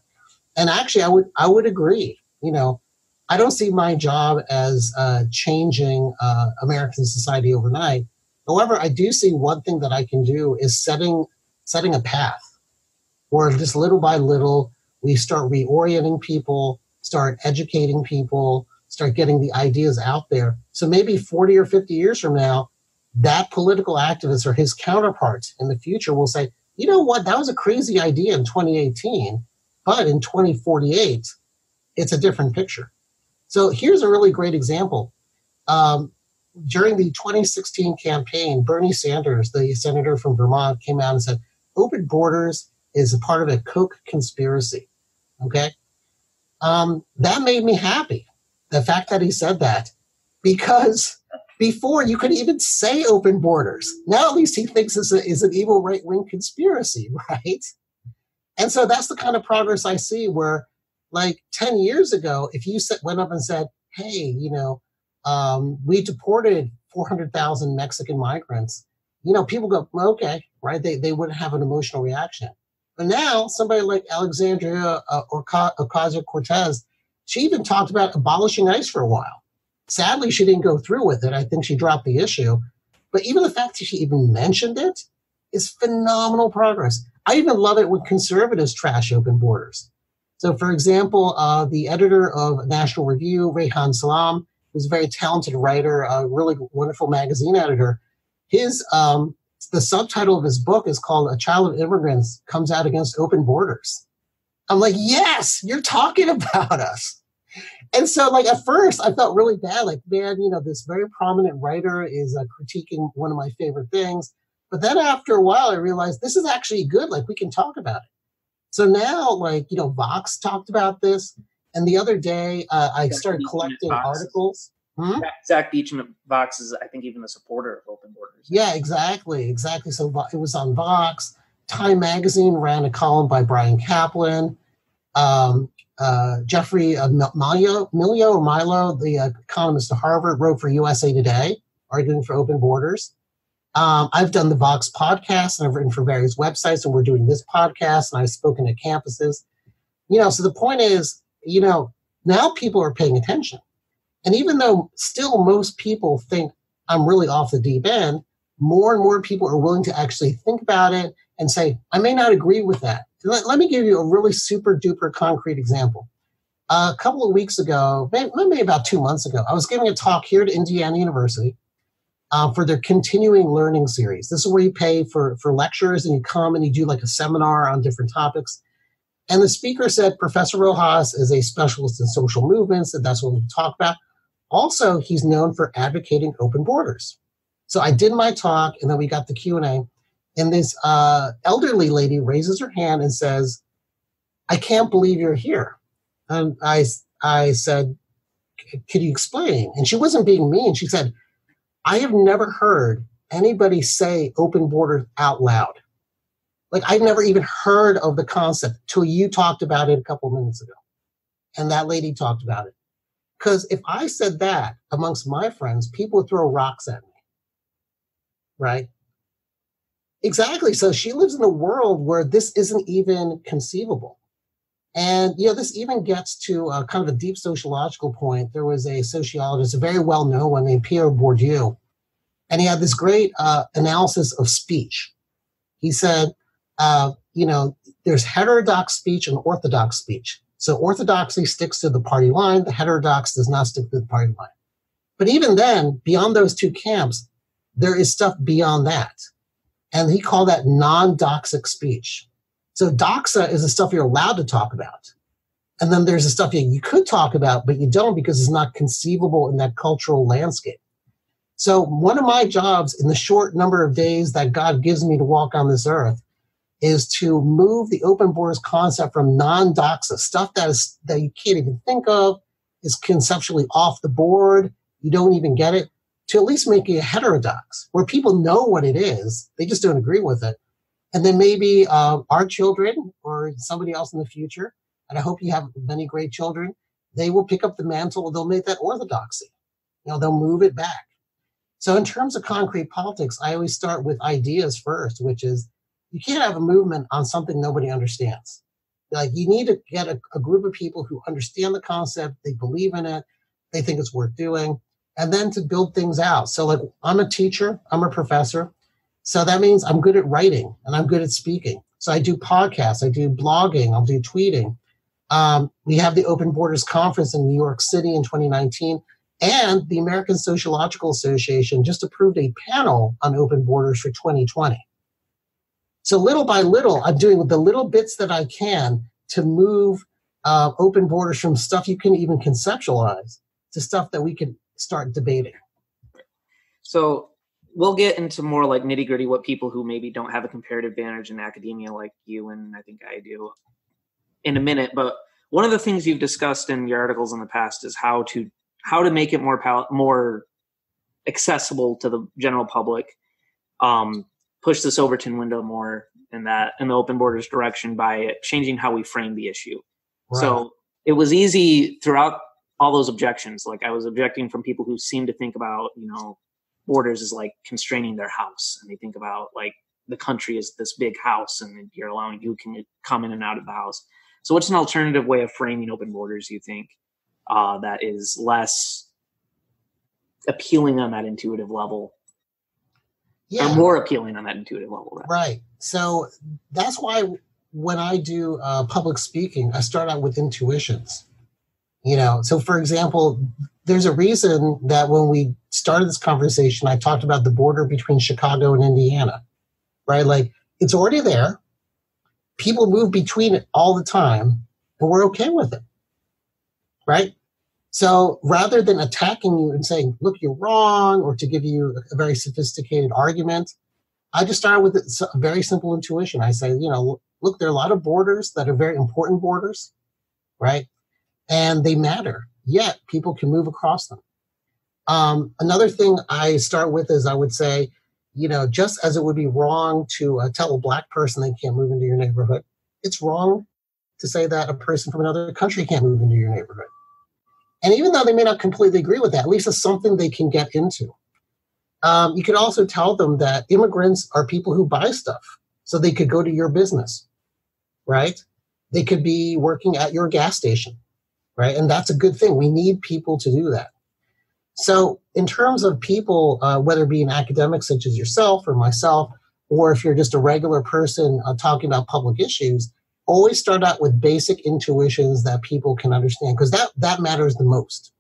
And actually, I would I would agree. You know, I don't see my job as uh, changing uh, American society overnight. However, I do see one thing that I can do is setting setting a path where just little by little we start reorienting people, start educating people, start getting the ideas out there. So maybe 40 or 50 years from now, that political activist or his counterpart in the future will say, you know what, that was a crazy idea in 2018, but in 2048, it's a different picture. So here's a really great example. Um, during the 2016 campaign, Bernie Sanders, the senator from Vermont, came out and said, open borders is a part of a Koch conspiracy. Okay. Um, that made me happy. The fact that he said that, because before you could even say open borders. Now at least he thinks it's, an evil right wing conspiracy, right? And so that's the kind of progress I see where, like 10 years ago, if you went up and said, hey, you know, um, we deported 400,000 Mexican migrants, you know, people go, okay, right? They, they wouldn't have an emotional reaction. But now somebody like Alexandria uh, Ocasio Cortez, she even talked about abolishing ICE for a while. Sadly, she didn't go through with it. I think she dropped the issue. But even the fact that she even mentioned it is phenomenal progress. I even love it when conservatives trash open borders. So, for example, uh, the editor of National Review, Reihan Salam, who's a very talented writer, a really wonderful magazine editor, his um, the subtitle of his book is called "A Child of Immigrants Comes Out Against Open Borders." I'm like, yes, you're talking about us. And so, like at first, I felt really bad. Like, man, you know, this very prominent writer is uh, critiquing one of my favorite things. But then after a while, I realized this is actually good. Like, we can talk about it. So now, like, you know, Vox talked about this. And the other day, uh, I started collecting articles. Hmm? Zack Beauchamp Vox is, I think, even a supporter of open borders. Yeah, exactly, exactly. So it was on Vox. Time Magazine ran a column by Bryan Caplan. Um, uh, Jeffrey uh, Milio, Milio or Milo, the uh, economist at Harvard, wrote for USA Today, arguing for open borders. Um, I've done the Vox podcast and I've written for various websites, and we're doing this podcast, and I've spoken at campuses. You know, so the point is, you know, now people are paying attention. And even though still most people think I'm really off the deep end, more and more people are willing to actually think about it and say, I may not agree with that. Let, let me give you a really super duper concrete example. A couple of weeks ago, maybe, maybe, about two months ago, I was giving a talk here at Indiana University uh, for their continuing learning series. This is where you pay for, for lectures and you come and you do like a seminar on different topics. And the speaker said Professor Rojas is a specialist in social movements, and that's what we talk about. Also, he's known for advocating open borders. So I did my talk, and then we got the Q and A, and this uh, elderly lady raises her hand and says, "I can't believe you're here." And I, I said, "Could you explain?" And she wasn't being mean. She said, "I have never heard anybody say open borders out loud. Like I've never even heard of the concept till you talked about it a couple minutes ago, and that lady talked about it." Because if I said that amongst my friends, people would throw rocks at me. Right? Exactly. So she lives in a world where this isn't even conceivable. And, you know, this even gets to a, kind of a deep sociological point. There was a sociologist, a very well known one named Pierre Bourdieu, and he had this great uh, analysis of speech. He said, uh, you know, there's heterodox speech and orthodox speech. So orthodoxy sticks to the party line, the heterodox does not stick to the party line. But even then, beyond those two camps, there is stuff beyond that. And he called that non doxic speech. So doxa is the stuff you're allowed to talk about. And then there's the stuff you, you could talk about, but you don't because it's not conceivable in that cultural landscape. So one of my jobs in the short number of days that God gives me to walk on this earth is to move the open borders concept from non-doxa stuff that is that you can't even think of is conceptually off the board. You don't even get it to at least make it heterodox where people know what it is they just don't agree with it. And then maybe uh, our children or somebody else in the future and i hope you have many great children they will pick up the mantle they'll make that orthodoxy. You know they'll move it back. So in terms of concrete politics i always start with ideas first which is you can't have a movement on something nobody understands. Like you need to get a, a group of people who understand the concept, they believe in it, they think it's worth doing, and then to build things out. So like I'm a teacher, I'm a professor. So that means I'm good at writing and I'm good at speaking. So I do podcasts, I do blogging, I'll do tweeting. Um, we have the Open Borders Conference in New York City in 2019. And the American Sociological Association just approved a panel on open borders for 2020. So little by little, I'm doing the little bits that I can to move uh, open borders from stuff you can even conceptualize to stuff that we can start debating. So we'll get into more like nitty gritty what people who maybe don't have a comparative advantage in academia like you and I think I do in a minute. But one of the things you've discussed in your articles in the past is how to how to make it more pal- more accessible to the general public. Um, push this Overton window more in that in the open borders direction by changing how we frame the issue. Right. So it was easy throughout all those objections. Like I was objecting from people who seem to think about you know borders as like constraining their house, and they think about like the country is this big house, and you're allowing you can come in and out of the house. So what's an alternative way of framing open borders? You think uh, that is less appealing on that intuitive level yeah. or more appealing on that intuitive level. Right. right. So that's why when I do uh, public speaking, I start out with intuitions. You know, so for example, there's a reason that when we started this conversation, I talked about the border between Chicago and Indiana, right? Like it's already there. People move between it all the time, and we're okay with it, right? So rather than attacking you and saying, look, you're wrong, or to give you a very sophisticated argument, I just start with a very simple intuition. I say, you know, look, there are a lot of borders that are very important borders, right? And they matter, yet people can move across them. Um, another thing I start with is I would say, you know, just as it would be wrong to uh, tell a black person they can't move into your neighborhood, it's wrong to say that a person from another country can't move into your neighborhood. And even though they may not completely agree with that, at least it's something they can get into. Um, you could also tell them that immigrants are people who buy stuff. So they could go to your business, right? They could be working at your gas station, right? And that's a good thing. We need people to do that. So, in terms of people, uh, whether it be an academic such as yourself or myself, or if you're just a regular person uh, talking about public issues, always start out with basic intuitions that people can understand because that that matters the most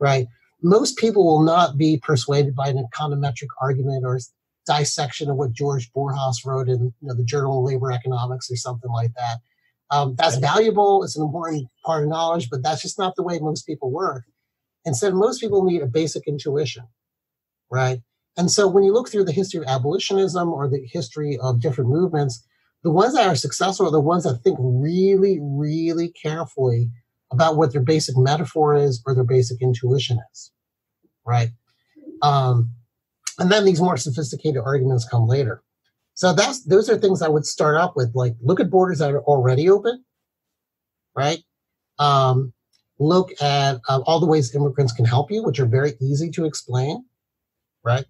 right? Most people will not be persuaded by an econometric argument or dissection of what george borjas wrote in you know, the journal of labor economics or something like that. Um, that's valuable it's an important part of knowledge but that's just not the way most people work. Instead most people need a basic intuition right? And so when you look through the history of abolitionism or the history of different movements the ones that are successful are the ones that think really, really carefully about what their basic metaphor is or their basic intuition is, right? Um, and then these more sophisticated arguments come later. So that's those are things I would start up with, like look at borders that are already open, right? Um, look at uh, all the ways immigrants can help you, which are very easy to explain, right?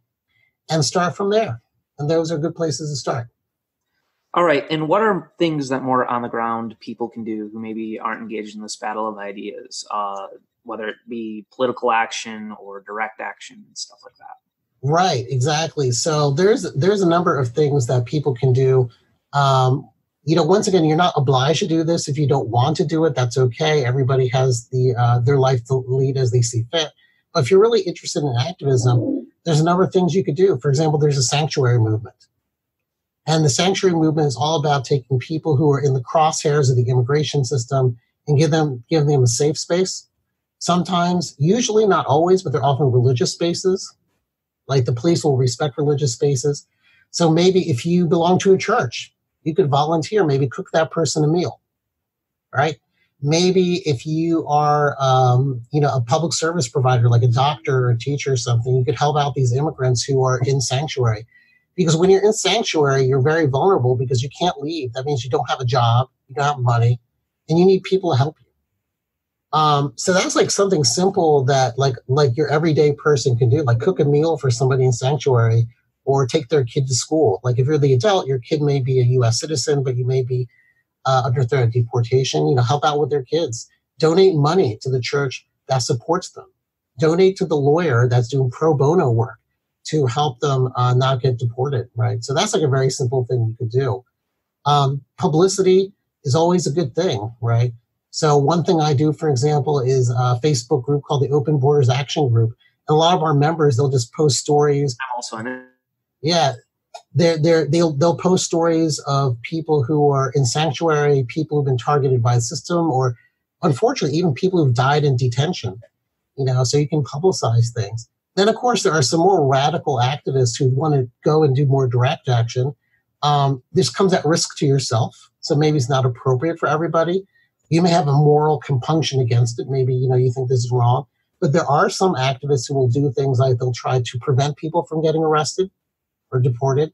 And start from there. And those are good places to start. All right. And what are things that more on the ground people can do who maybe aren't engaged in this battle of ideas, uh, whether it be political action or direct action and stuff like that? Right. Exactly. So there's there's a number of things that people can do. Um, you know, once again, you're not obliged to do this. If you don't want to do it, that's okay. Everybody has the uh, their life to lead as they see fit. But if you're really interested in activism, there's a number of things you could do. For example, there's a sanctuary movement. And the sanctuary movement is all about taking people who are in the crosshairs of the immigration system and give them give them a safe space. Sometimes, usually not always, but they're often religious spaces. Like the police will respect religious spaces. So maybe if you belong to a church, you could volunteer, maybe cook that person a meal, right? Maybe if you are, um, you know, a public service provider, like a doctor or a teacher or something, you could help out these immigrants who are in sanctuary because when you're in sanctuary, you're very vulnerable because you can't leave. That means you don't have a job, you don't have money, and you need people to help you. Um, so that's like something simple that like like your everyday person can do, like cook a meal for somebody in sanctuary or take their kid to school. Like if you're the adult, your kid may be a U.S. citizen, but you may be uh, under threat of deportation. You know, help out with their kids. Donate money to the church that supports them. Donate to the lawyer that's doing pro bono work to help them uh, not get deported, right? So that's like a very simple thing you could do. Um, publicity is always a good thing, right? So one thing I do, for example, is a Facebook group called the Open Borders Action Group. And a lot of our members, they'll just post stories. I'm also in it. Yeah, they're, they're, they'll they'll post stories of people who are in sanctuary, people who've been targeted by the system, or unfortunately, even people who've died in detention. You know, so you can publicize things. Then, of course, there are some more radical activists who want to go and do more direct action. Um, this comes at risk to yourself, so maybe it's not appropriate for everybody. You may have a moral compunction against it. Maybe you know you think this is wrong, but there are some activists who will do things like they'll try to prevent people from getting arrested or deported.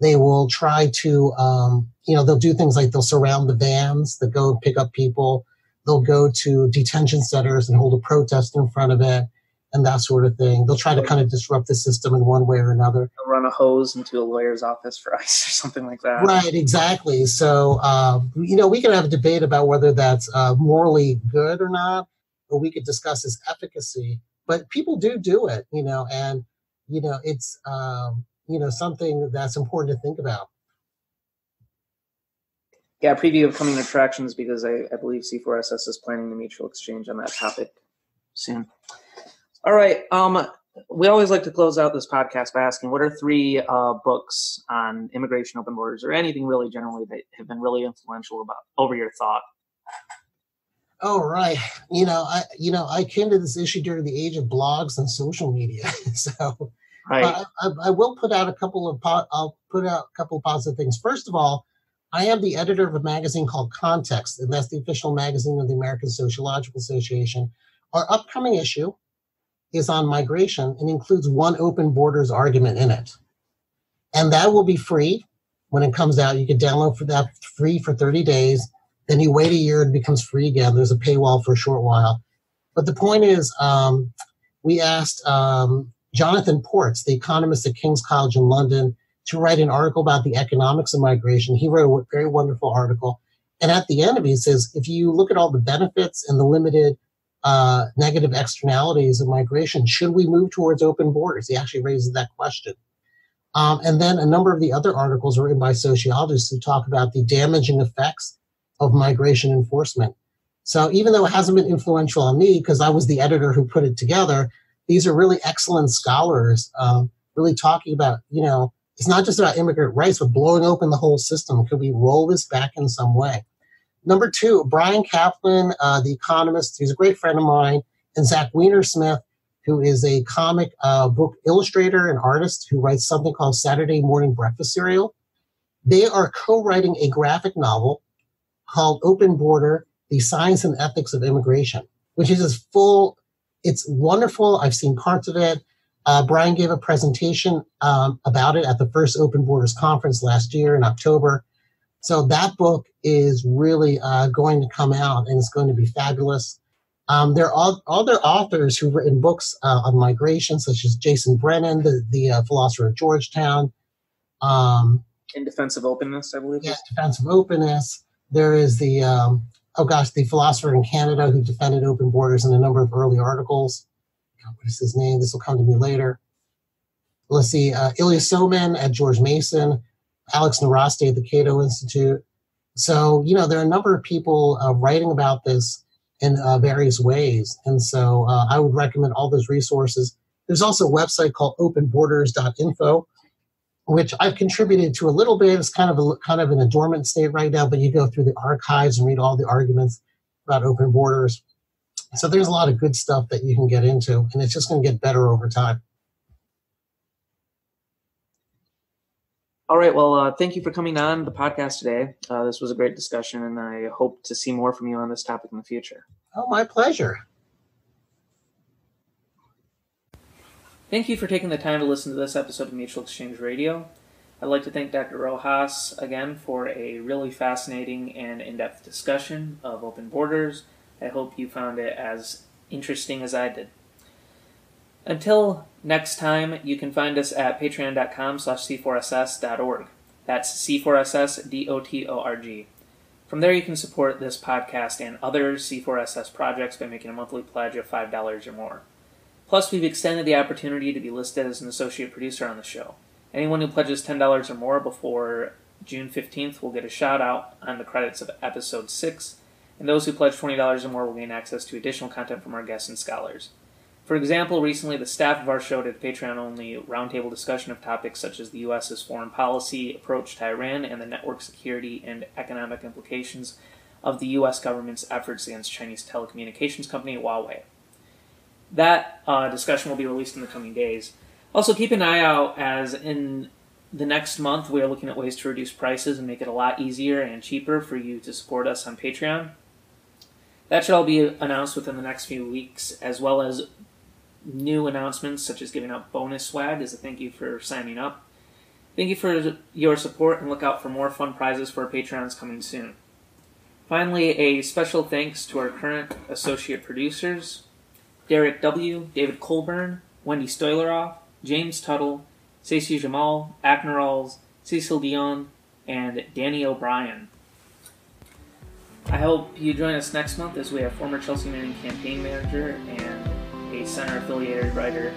They will try to, um, you know, they'll do things like they'll surround the vans that go pick up people. They'll go to detention centers and hold a protest in front of it and that sort of thing. They'll try to kind of disrupt the system in one way or another. Run a hose into a lawyer's office for ICE or something like that. Right, exactly. So, uh, you know, we can have a debate about whether that's uh, morally good or not, or we could discuss its efficacy. But people do do it, you know, and, you know, it's, um, you know, something that's important to think about. Yeah, preview of coming attractions because I, I believe C4SS is planning the mutual exchange on that topic soon. All right. Um, we always like to close out this podcast by asking what are three uh, books on immigration, open borders, or anything really generally that have been really influential about over your thought? Oh right, you know, I you know I came to this issue during the age of blogs and social media, so right. I, I, I, will put out a couple of po- I'll put out a couple of positive things. First of all, I am the editor of a magazine called Contexts, and that's the official magazine of the American Sociological Association. Our upcoming issue is on migration and includes one open borders argument in it. And that will be free when it comes out. You can download for that free for 30 days. Then you wait a year, it becomes free again. There's a paywall for a short while. But the point is, um, we asked um, Jonathan Portes, the economist at King's College in London, to write an article about the economics of migration. He wrote a very wonderful article. And at the end of it, he says, if you look at all the benefits and the limited uh, negative externalities of migration. Should we move towards open borders? He actually raises that question. Um, and then a number of the other articles are written by sociologists who talk about the damaging effects of migration enforcement. So even though it hasn't been influential on me because I was the editor who put it together, these are really excellent scholars um, really talking about, you know, it's not just about immigrant rights, but blowing open the whole system. Could we roll this back in some way? Number two, Bryan Caplan, uh, the economist, he's a great friend of mine, and Zach Weinersmith, who is a comic uh, book illustrator and artist who writes something called Saturday Morning Breakfast Cereal. They are co writing a graphic novel called Open Border The Science and Ethics of Immigration, which is as full, it's wonderful. I've seen parts of it. Uh, Bryan gave a presentation um, about it at the first Open Borders conference last year in October. So that book is really uh, going to come out and it's going to be fabulous. Um, there are other authors who've written books uh, on migration, such as Jason Brennan, the, the uh, philosopher of Georgetown. Um, in defense of openness, I believe. Yeah, defense of openness. There is the, um, oh gosh, the philosopher in Canada who defended open borders in a number of early articles. God, what is his name? This will come to me later. Let's see, uh, Ilya Somin at George Mason, Alex Nowrasteh at the Cato Institute. So, you know, there are a number of people uh, writing about this in uh, various ways. And so uh, I would recommend all those resources. There's also a website called openborders.info, which I've contributed to a little bit. It's kind of a, kind of in a dormant state right now, but you go through the archives and read all the arguments about open borders. So there's a lot of good stuff that you can get into, and it's just going to get better over time. All right. Well, uh, thank you for coming on the podcast today. Uh, this was a great discussion, and I hope to see more from you on this topic in the future. Oh, my pleasure. Thank you for taking the time to listen to this episode of Mutual Exchange Radio. I'd like to thank Dr. Rojas again for a really fascinating and in depth discussion of open borders. I hope you found it as interesting as I did. Until next time, you can find us at patreon.com slash c4ss.org. That's C4SS-D-O-T-O-R-G. From there, you can support this podcast and other C4SS projects by making a monthly pledge of $5 or more. Plus, we've extended the opportunity to be listed as an associate producer on the show. Anyone who pledges $10 or more before June 15th will get a shout out on the credits of episode 6 and those who pledge $20 or more will gain access to additional content from our guests and scholars. For example, recently the staff of our show did a Patreon only roundtable discussion of topics such as the U.S.'s foreign policy approach to Iran and the network security and economic implications of the U.S. government's efforts against Chinese telecommunications company Huawei. That uh, discussion will be released in the coming days. Also, keep an eye out as in the next month we are looking at ways to reduce prices and make it a lot easier and cheaper for you to support us on Patreon. That should all be announced within the next few weeks, as well as new announcements such as giving out bonus swag as a thank you for signing up. Thank you for your support and look out for more fun prizes for our Patreons coming soon. Finally, a special thanks to our current associate producers Derek W., David Colburn, Wendy Stoileroff, James Tuttle, Stacey Jamal, Aknerals, Cecil Dion, and Danny O'Brien. I hope you join us next month as we have former Chelsea Manning campaign manager and a center affiliated writer,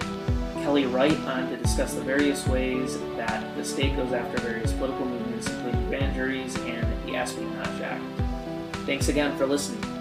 Kelly Wright, on to discuss the various ways that the state goes after various political movements, including grand juries and the Espionage Act. Thanks again for listening.